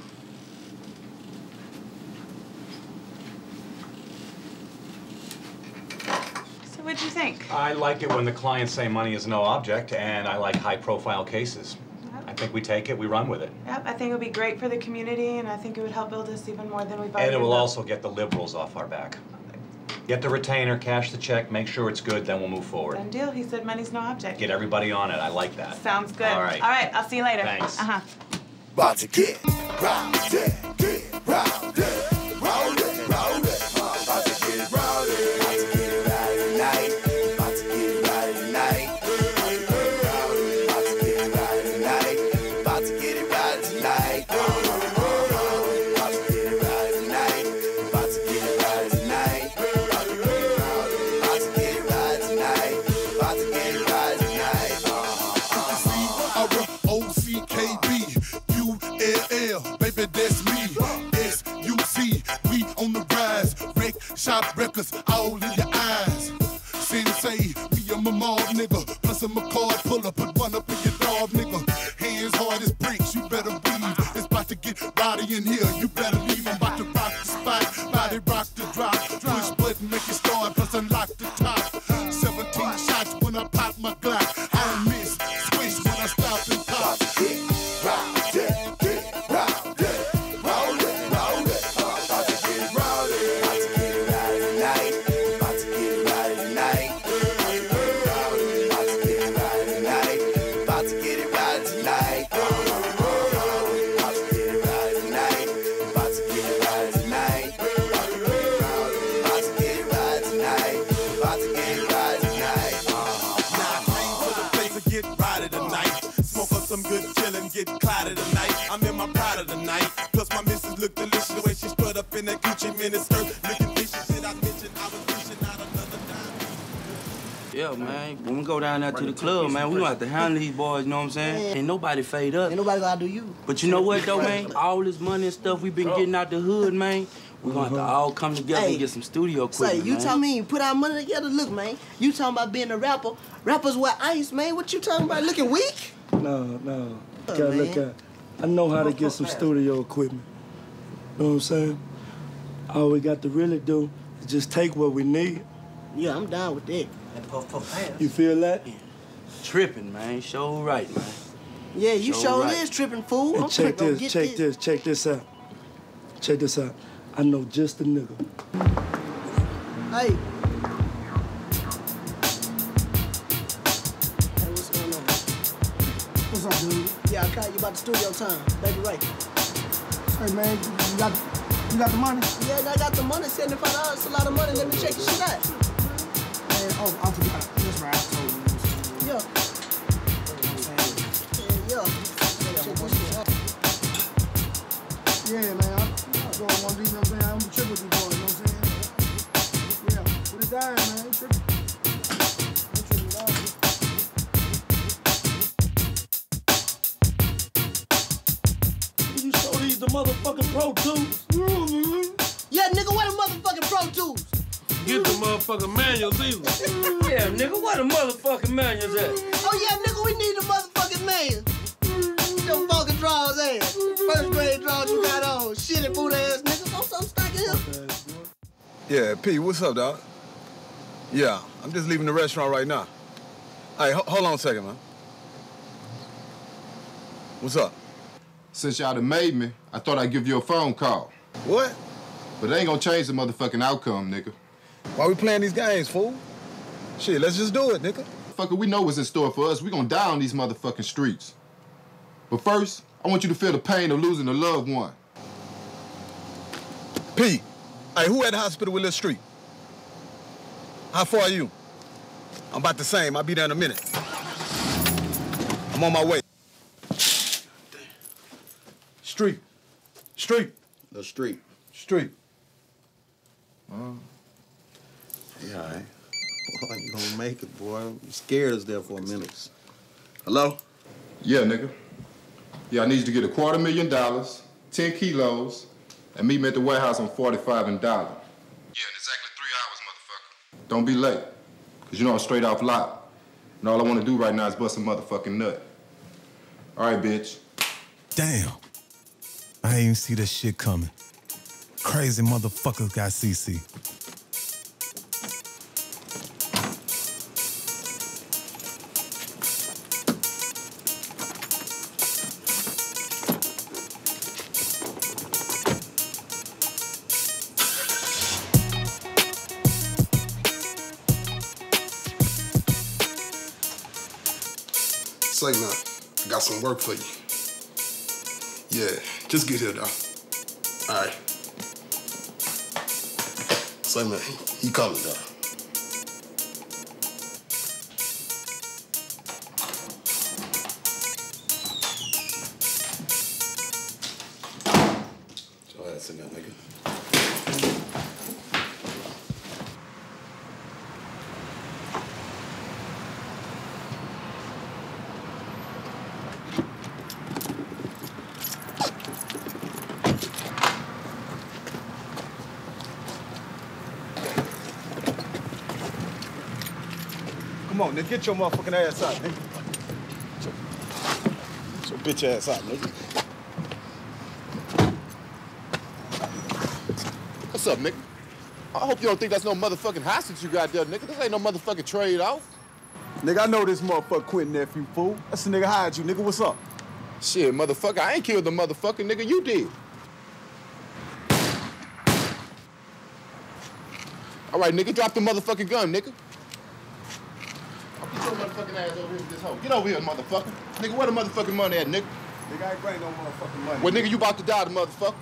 So what'd you think? I like it when the clients say money is no object, and I like high profile cases. I think we take it, we run with it. Yep, I think it would be great for the community, and I think it would help build us even more than we've And it will built. also get the liberals off our back. Get the retainer, cash the check, make sure it's good, then we'll move forward. Done deal. He said money's no object. Get everybody on it. I like that. Sounds good. All right. All right, I'll see you later. Thanks. Uh-huh. About to get rowdy, get rowdy, rowdy, rowdy. Shop records, all in your eyes. Sensei, me a mall nigga. Plus I'm a card puller, put one up in your dog nigga. Hands hard as bricks, you better breathe. It's about to get rowdy in here, you better some good chillin', get clouded tonight. I'm in my pride of the night. Plus my missus look delicious the way she strut up in that Gucci mini skirt. Looking vicious, shit I mentioned I was wishing out another Yeah, man. When we go down there to the club, man, we gonna have to handle these boys, you know what I'm saying? Ain't nobody fade up. Ain't nobody gonna do you. But you know what, though, man? All this money and stuff we been getting out the hood, man, we gonna have to uh-huh. all come together Hey, and get some studio equipment. Say, equipment, you man. tell me, you put our money together. Look, man, you talking about being a rapper. Rappers wear ice, man. What you talking about? Looking weak? No, no. Oh, Gotta look man. at. I know how to get some studio equipment. You know what I'm saying? All we got to really do is just take what we need. Yeah, I'm down with that. You feel that? Tripping, man. Show right, man. Yeah, you Show sure right. is tripping, fool. And I'm check this, check this, check this out. Check this out. I know just a nigga. Hey. Hey, What's up, dude? Yeah, I caught you about the studio time. Baby Ray. Hey, man, you got, you got the money? Yeah, I got the money. $75. It's a lot of money. Let me check your shit out. Man, oh, I forgot. That's right, I told you. Yeah. Yeah, yeah. Check this shit out. Yeah, man, I'm, going one of these, you know what I'm saying? I'm tripping with you boys, you know what I'm saying? Yeah, put it down, man. Tripping. Motherfucking Pro Tools? Mm-hmm. Yeah, nigga, what a motherfucking Pro Tools? Get the motherfucking manuals either. yeah, nigga, what a motherfucking manuals at? Oh, yeah, nigga, we need the motherfucking man. Them fucking drawers ass. First grade drawers you got on. Shitty boot ass nigga. Don't some stack here. Yeah, P, what's up, dog? Yeah, I'm just leaving the restaurant right now. Hey, ho- hold on a second, man. What's up? Since y'all done made me, I thought I'd give you a phone call. What? But it ain't gonna change the motherfucking outcome, nigga. Why we playing these games, fool? Shit, let's just do it, nigga. Fucker, we know what's in store for us. We gonna die on these motherfucking streets. But first, I want you to feel the pain of losing a loved one. P, hey, who at the hospital with Lil Street? How far are you? I'm about the same. I'll be there in a minute. I'm on my way. Street. Street. The street. Street. Uh, yeah, all right. Boy, you gonna make it, boy. You scared us there for a minute. Hello? Yeah, nigga. Yeah, I need you to get a quarter million dollars, 10 kilos, and meet me at the warehouse on 45 and Dollar. Yeah, in exactly three hours, motherfucker. Don't be late, because you know I'm straight off lot. And all I want to do right now is bust a motherfucking nut. All right, bitch. Damn. I ain't even see this shit coming. Crazy motherfuckers got CC. Say now, I got some work for you. Yeah, just get here, though. All right. Say man, he coming, though. Nigga. Get your motherfucking ass out, nigga. Get your, bitch ass out, nigga. What's up, nigga? I hope you don't think that's no motherfucking hostage you got there, nigga. This ain't no motherfucking trade off. Nigga, I know this motherfucker Quentin nephew, fool. That's the nigga hired you, nigga. What's up? Shit, motherfucker, I ain't killed the motherfucker, nigga. You did. All right, nigga, drop the motherfucking gun, nigga. I'll get your motherfucking ass over here with this hoe. Get over here, motherfucker. Nigga, where the motherfucking money at, nigga? Nigga, I ain't bring no motherfucking money. Well, nigga, you about to die, the motherfucker.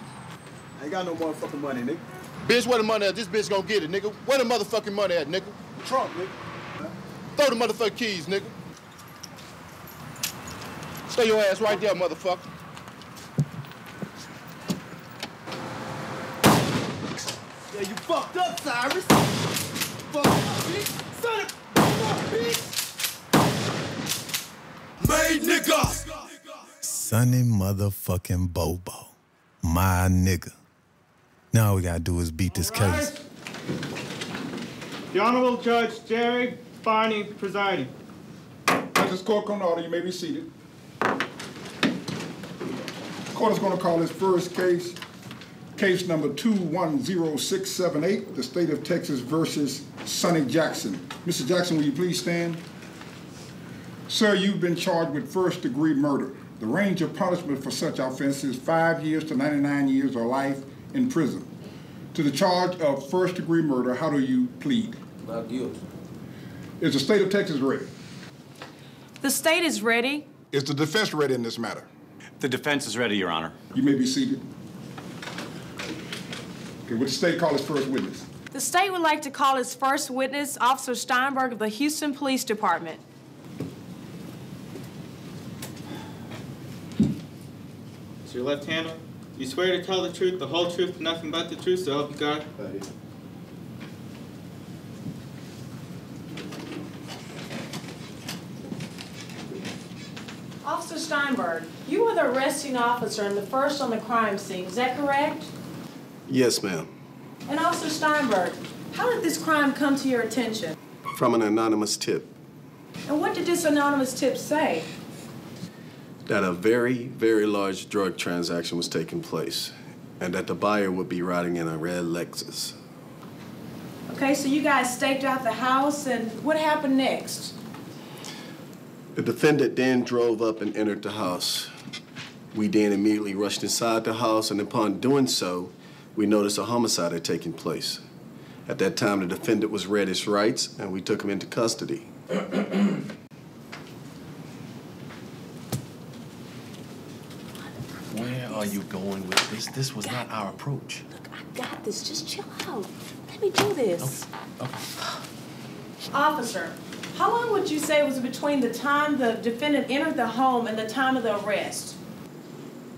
I ain't got no motherfucking money, nigga. Bitch, where the money at? This bitch gonna get it, nigga. Where the motherfucking money at, nigga? The Trunk, nigga. Throw the motherfucking keys, nigga. Stay your ass right there, motherfucker. Yeah, you fucked up, Cyrus. Fucked Sonny motherfucking Bobo. My nigga. Now all we gotta do is beat this case. The Honorable Judge Jerry Barney presiding. Judges Court come to order. You may be seated. Court is going to call this first case, case number 210678, the state of Texas versus Sonny Jackson. Mr. Jackson, will you please stand? Sir, you've been charged with first degree murder. The range of punishment for such offense is five years to 99 years or life in prison. To the charge of first degree murder, how do you plead? Not guilty. Is the state of Texas ready? The state is ready. Is the defense ready in this matter? The defense is ready, Your Honor. You may be seated. Okay, would the state call its first witness? The state would like to call its first witness, Officer Steinberg of the Houston Police Department. It's your left handle. You swear to tell the truth, the whole truth, nothing but the truth, so help you God? Officer Steinberg, you were the arresting officer and the first on the crime scene, is that correct? Yes, ma'am. And Officer Steinberg, how did this crime come to your attention? From an anonymous tip And what did this anonymous tip say? That a very, very large drug transaction was taking place and that the buyer would be riding in a red Lexus. Okay, so you guys staked out the house, and what happened next? The defendant then drove up and entered the house. We then immediately rushed inside the house, and upon doing so, we noticed a homicide had taken place. At that time, the defendant was read his rights, and we took him into custody. Where are you going with this? This was not our approach. Look, I got this. Just chill out. Let me do this. Officer, how long would you say was between the time the defendant entered the home and the time of the arrest?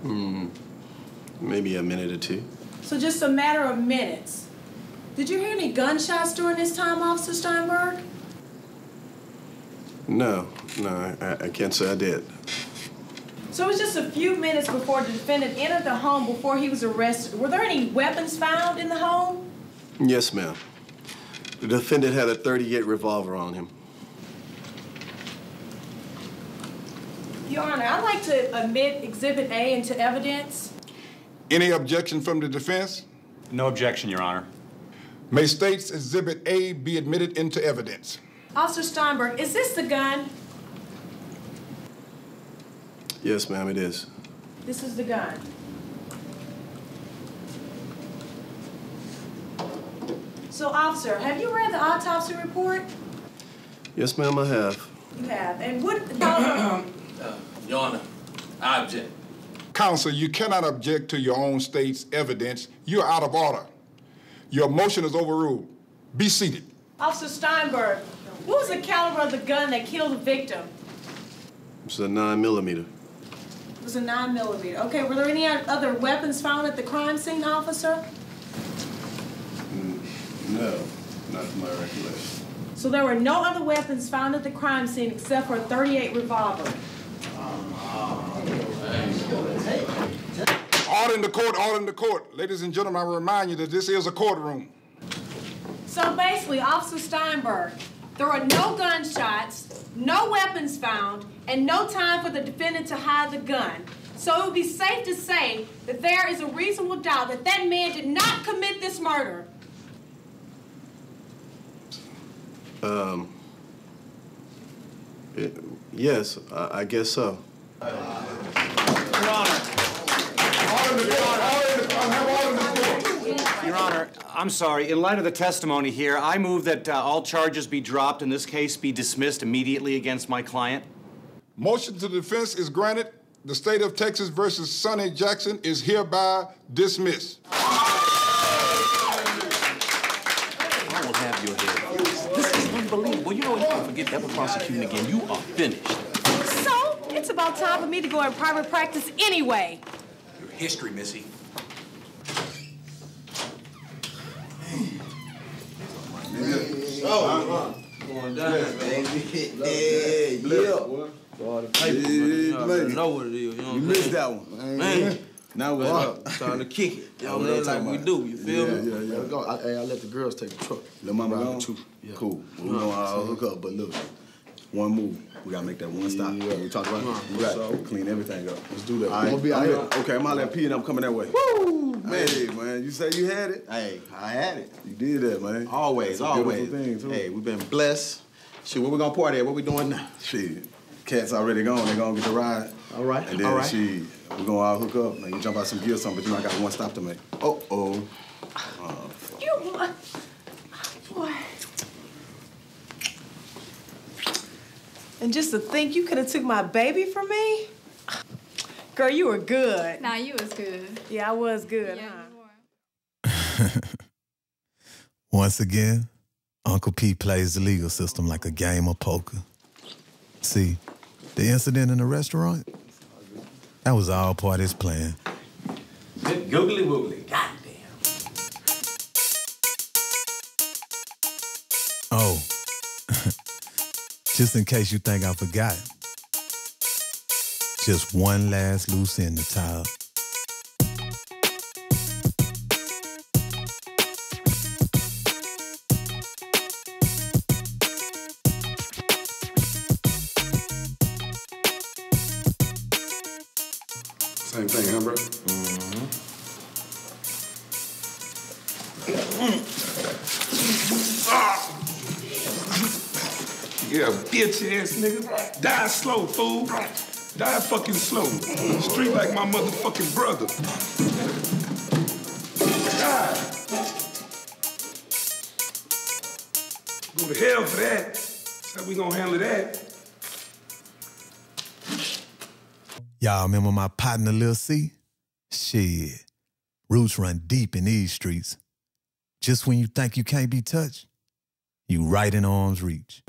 Hmm, maybe a minute or two. So just a matter of minutes. Did you hear any gunshots during this time, Officer Steinberg? No, no, I, I can't say I did. So it was just a few minutes before the defendant entered the home before he was arrested. Were there any weapons found in the home? Yes, ma'am. The defendant had a 38 revolver on him. Your Honor, I'd like to admit Exhibit A into evidence. Any objection from the defense? No objection, Your Honor. May State's Exhibit A be admitted into evidence. Officer Steinberg, is this the gun? Yes, ma'am, it is. This is the gun. So, officer, have you read the autopsy report? Yes, ma'am, I have. You have. And what about Uh, Your Honor, I object. Counsel, you cannot object to your own state's evidence. You're out of order. Your motion is overruled. Be seated. Officer Steinberg? What was the caliber of the gun that killed the victim? It's a 9 millimeter. It was a nine millimeter. Okay, were there any other weapons found at the crime scene, officer? Mm, no, not to my recollection. So there were no other weapons found at the crime scene except for a 38 revolver. Order in the court, order in the court. Ladies and gentlemen, I remind you that this is a courtroom. So basically, Officer Steinberg, there were no gunshots, no weapons found, and no time for the defendant to hide the gun. So it would be safe to say that there is a reasonable doubt that that man did not commit this murder. Um, eh, yes, I, I guess so. Your Honor, I'm sorry. In light of the testimony here, I move that uh, all charges be dropped and this case be dismissed immediately against my client. Motion to defense is granted. The state of Texas versus Sonny Jackson is hereby dismissed. I will have your head. This is unbelievable. You know, you can't forget that we're prosecuting again. You are finished. So, it's about time for me to go in private practice anyway. You're history, Missy. Oh, Going down, baby. Yeah, yeah. All the paper, but you know what it is. You, know You missed that one. Man, Now up? Time to kick it. You know what what I'm I'm saying? Like we do. You feel me? Yeah, yeah, yeah. Go. I, hey, I let the girls take the truck. Little mama the truck. Yeah. Cool. We Right. gonna all hook up, but look, one move. We gotta make that one stop. Yeah. We talked about Right. it. We gotta clean everything up. Let's do that. All I'm gonna be out here. here. Okay, I'm out at P and I'm coming that way. Woo! Hey, man, you say you had it? Hey, I had it. You did that, man. Always, That's a always. thing, too. Hey, we've been blessed. Shit, what we gonna party at? What we doing now? Shit. Cat's already gone. They gonna get the ride. All right, And then all right. shit, we gonna all hook up. Like, you jump out some gear or something, but you know I got one stop to make. Oh, oh. You. Boy. And just to think you could have took my baby from me? Girl, you were good. Nah, you was good. Yeah, I was good, Yeah, huh? Once again, Uncle P plays the legal system like a game of poker. See, the incident in the restaurant, that was all part of his plan. Googly woogly. goddamn. Oh, just in case you think I forgot, just one last loose end to tie up. Same thing, huh, mm-hmm. bro? Yeah, bitch ass nigga. Die slow, fool. Die fucking slow. Street like my motherfucking brother. Die. Go to hell for that. That's how we gonna handle that. Y'all remember my partner Lil C? Shit. Roots run deep in these streets. Just when you think you can't be touched, you right in arm's reach.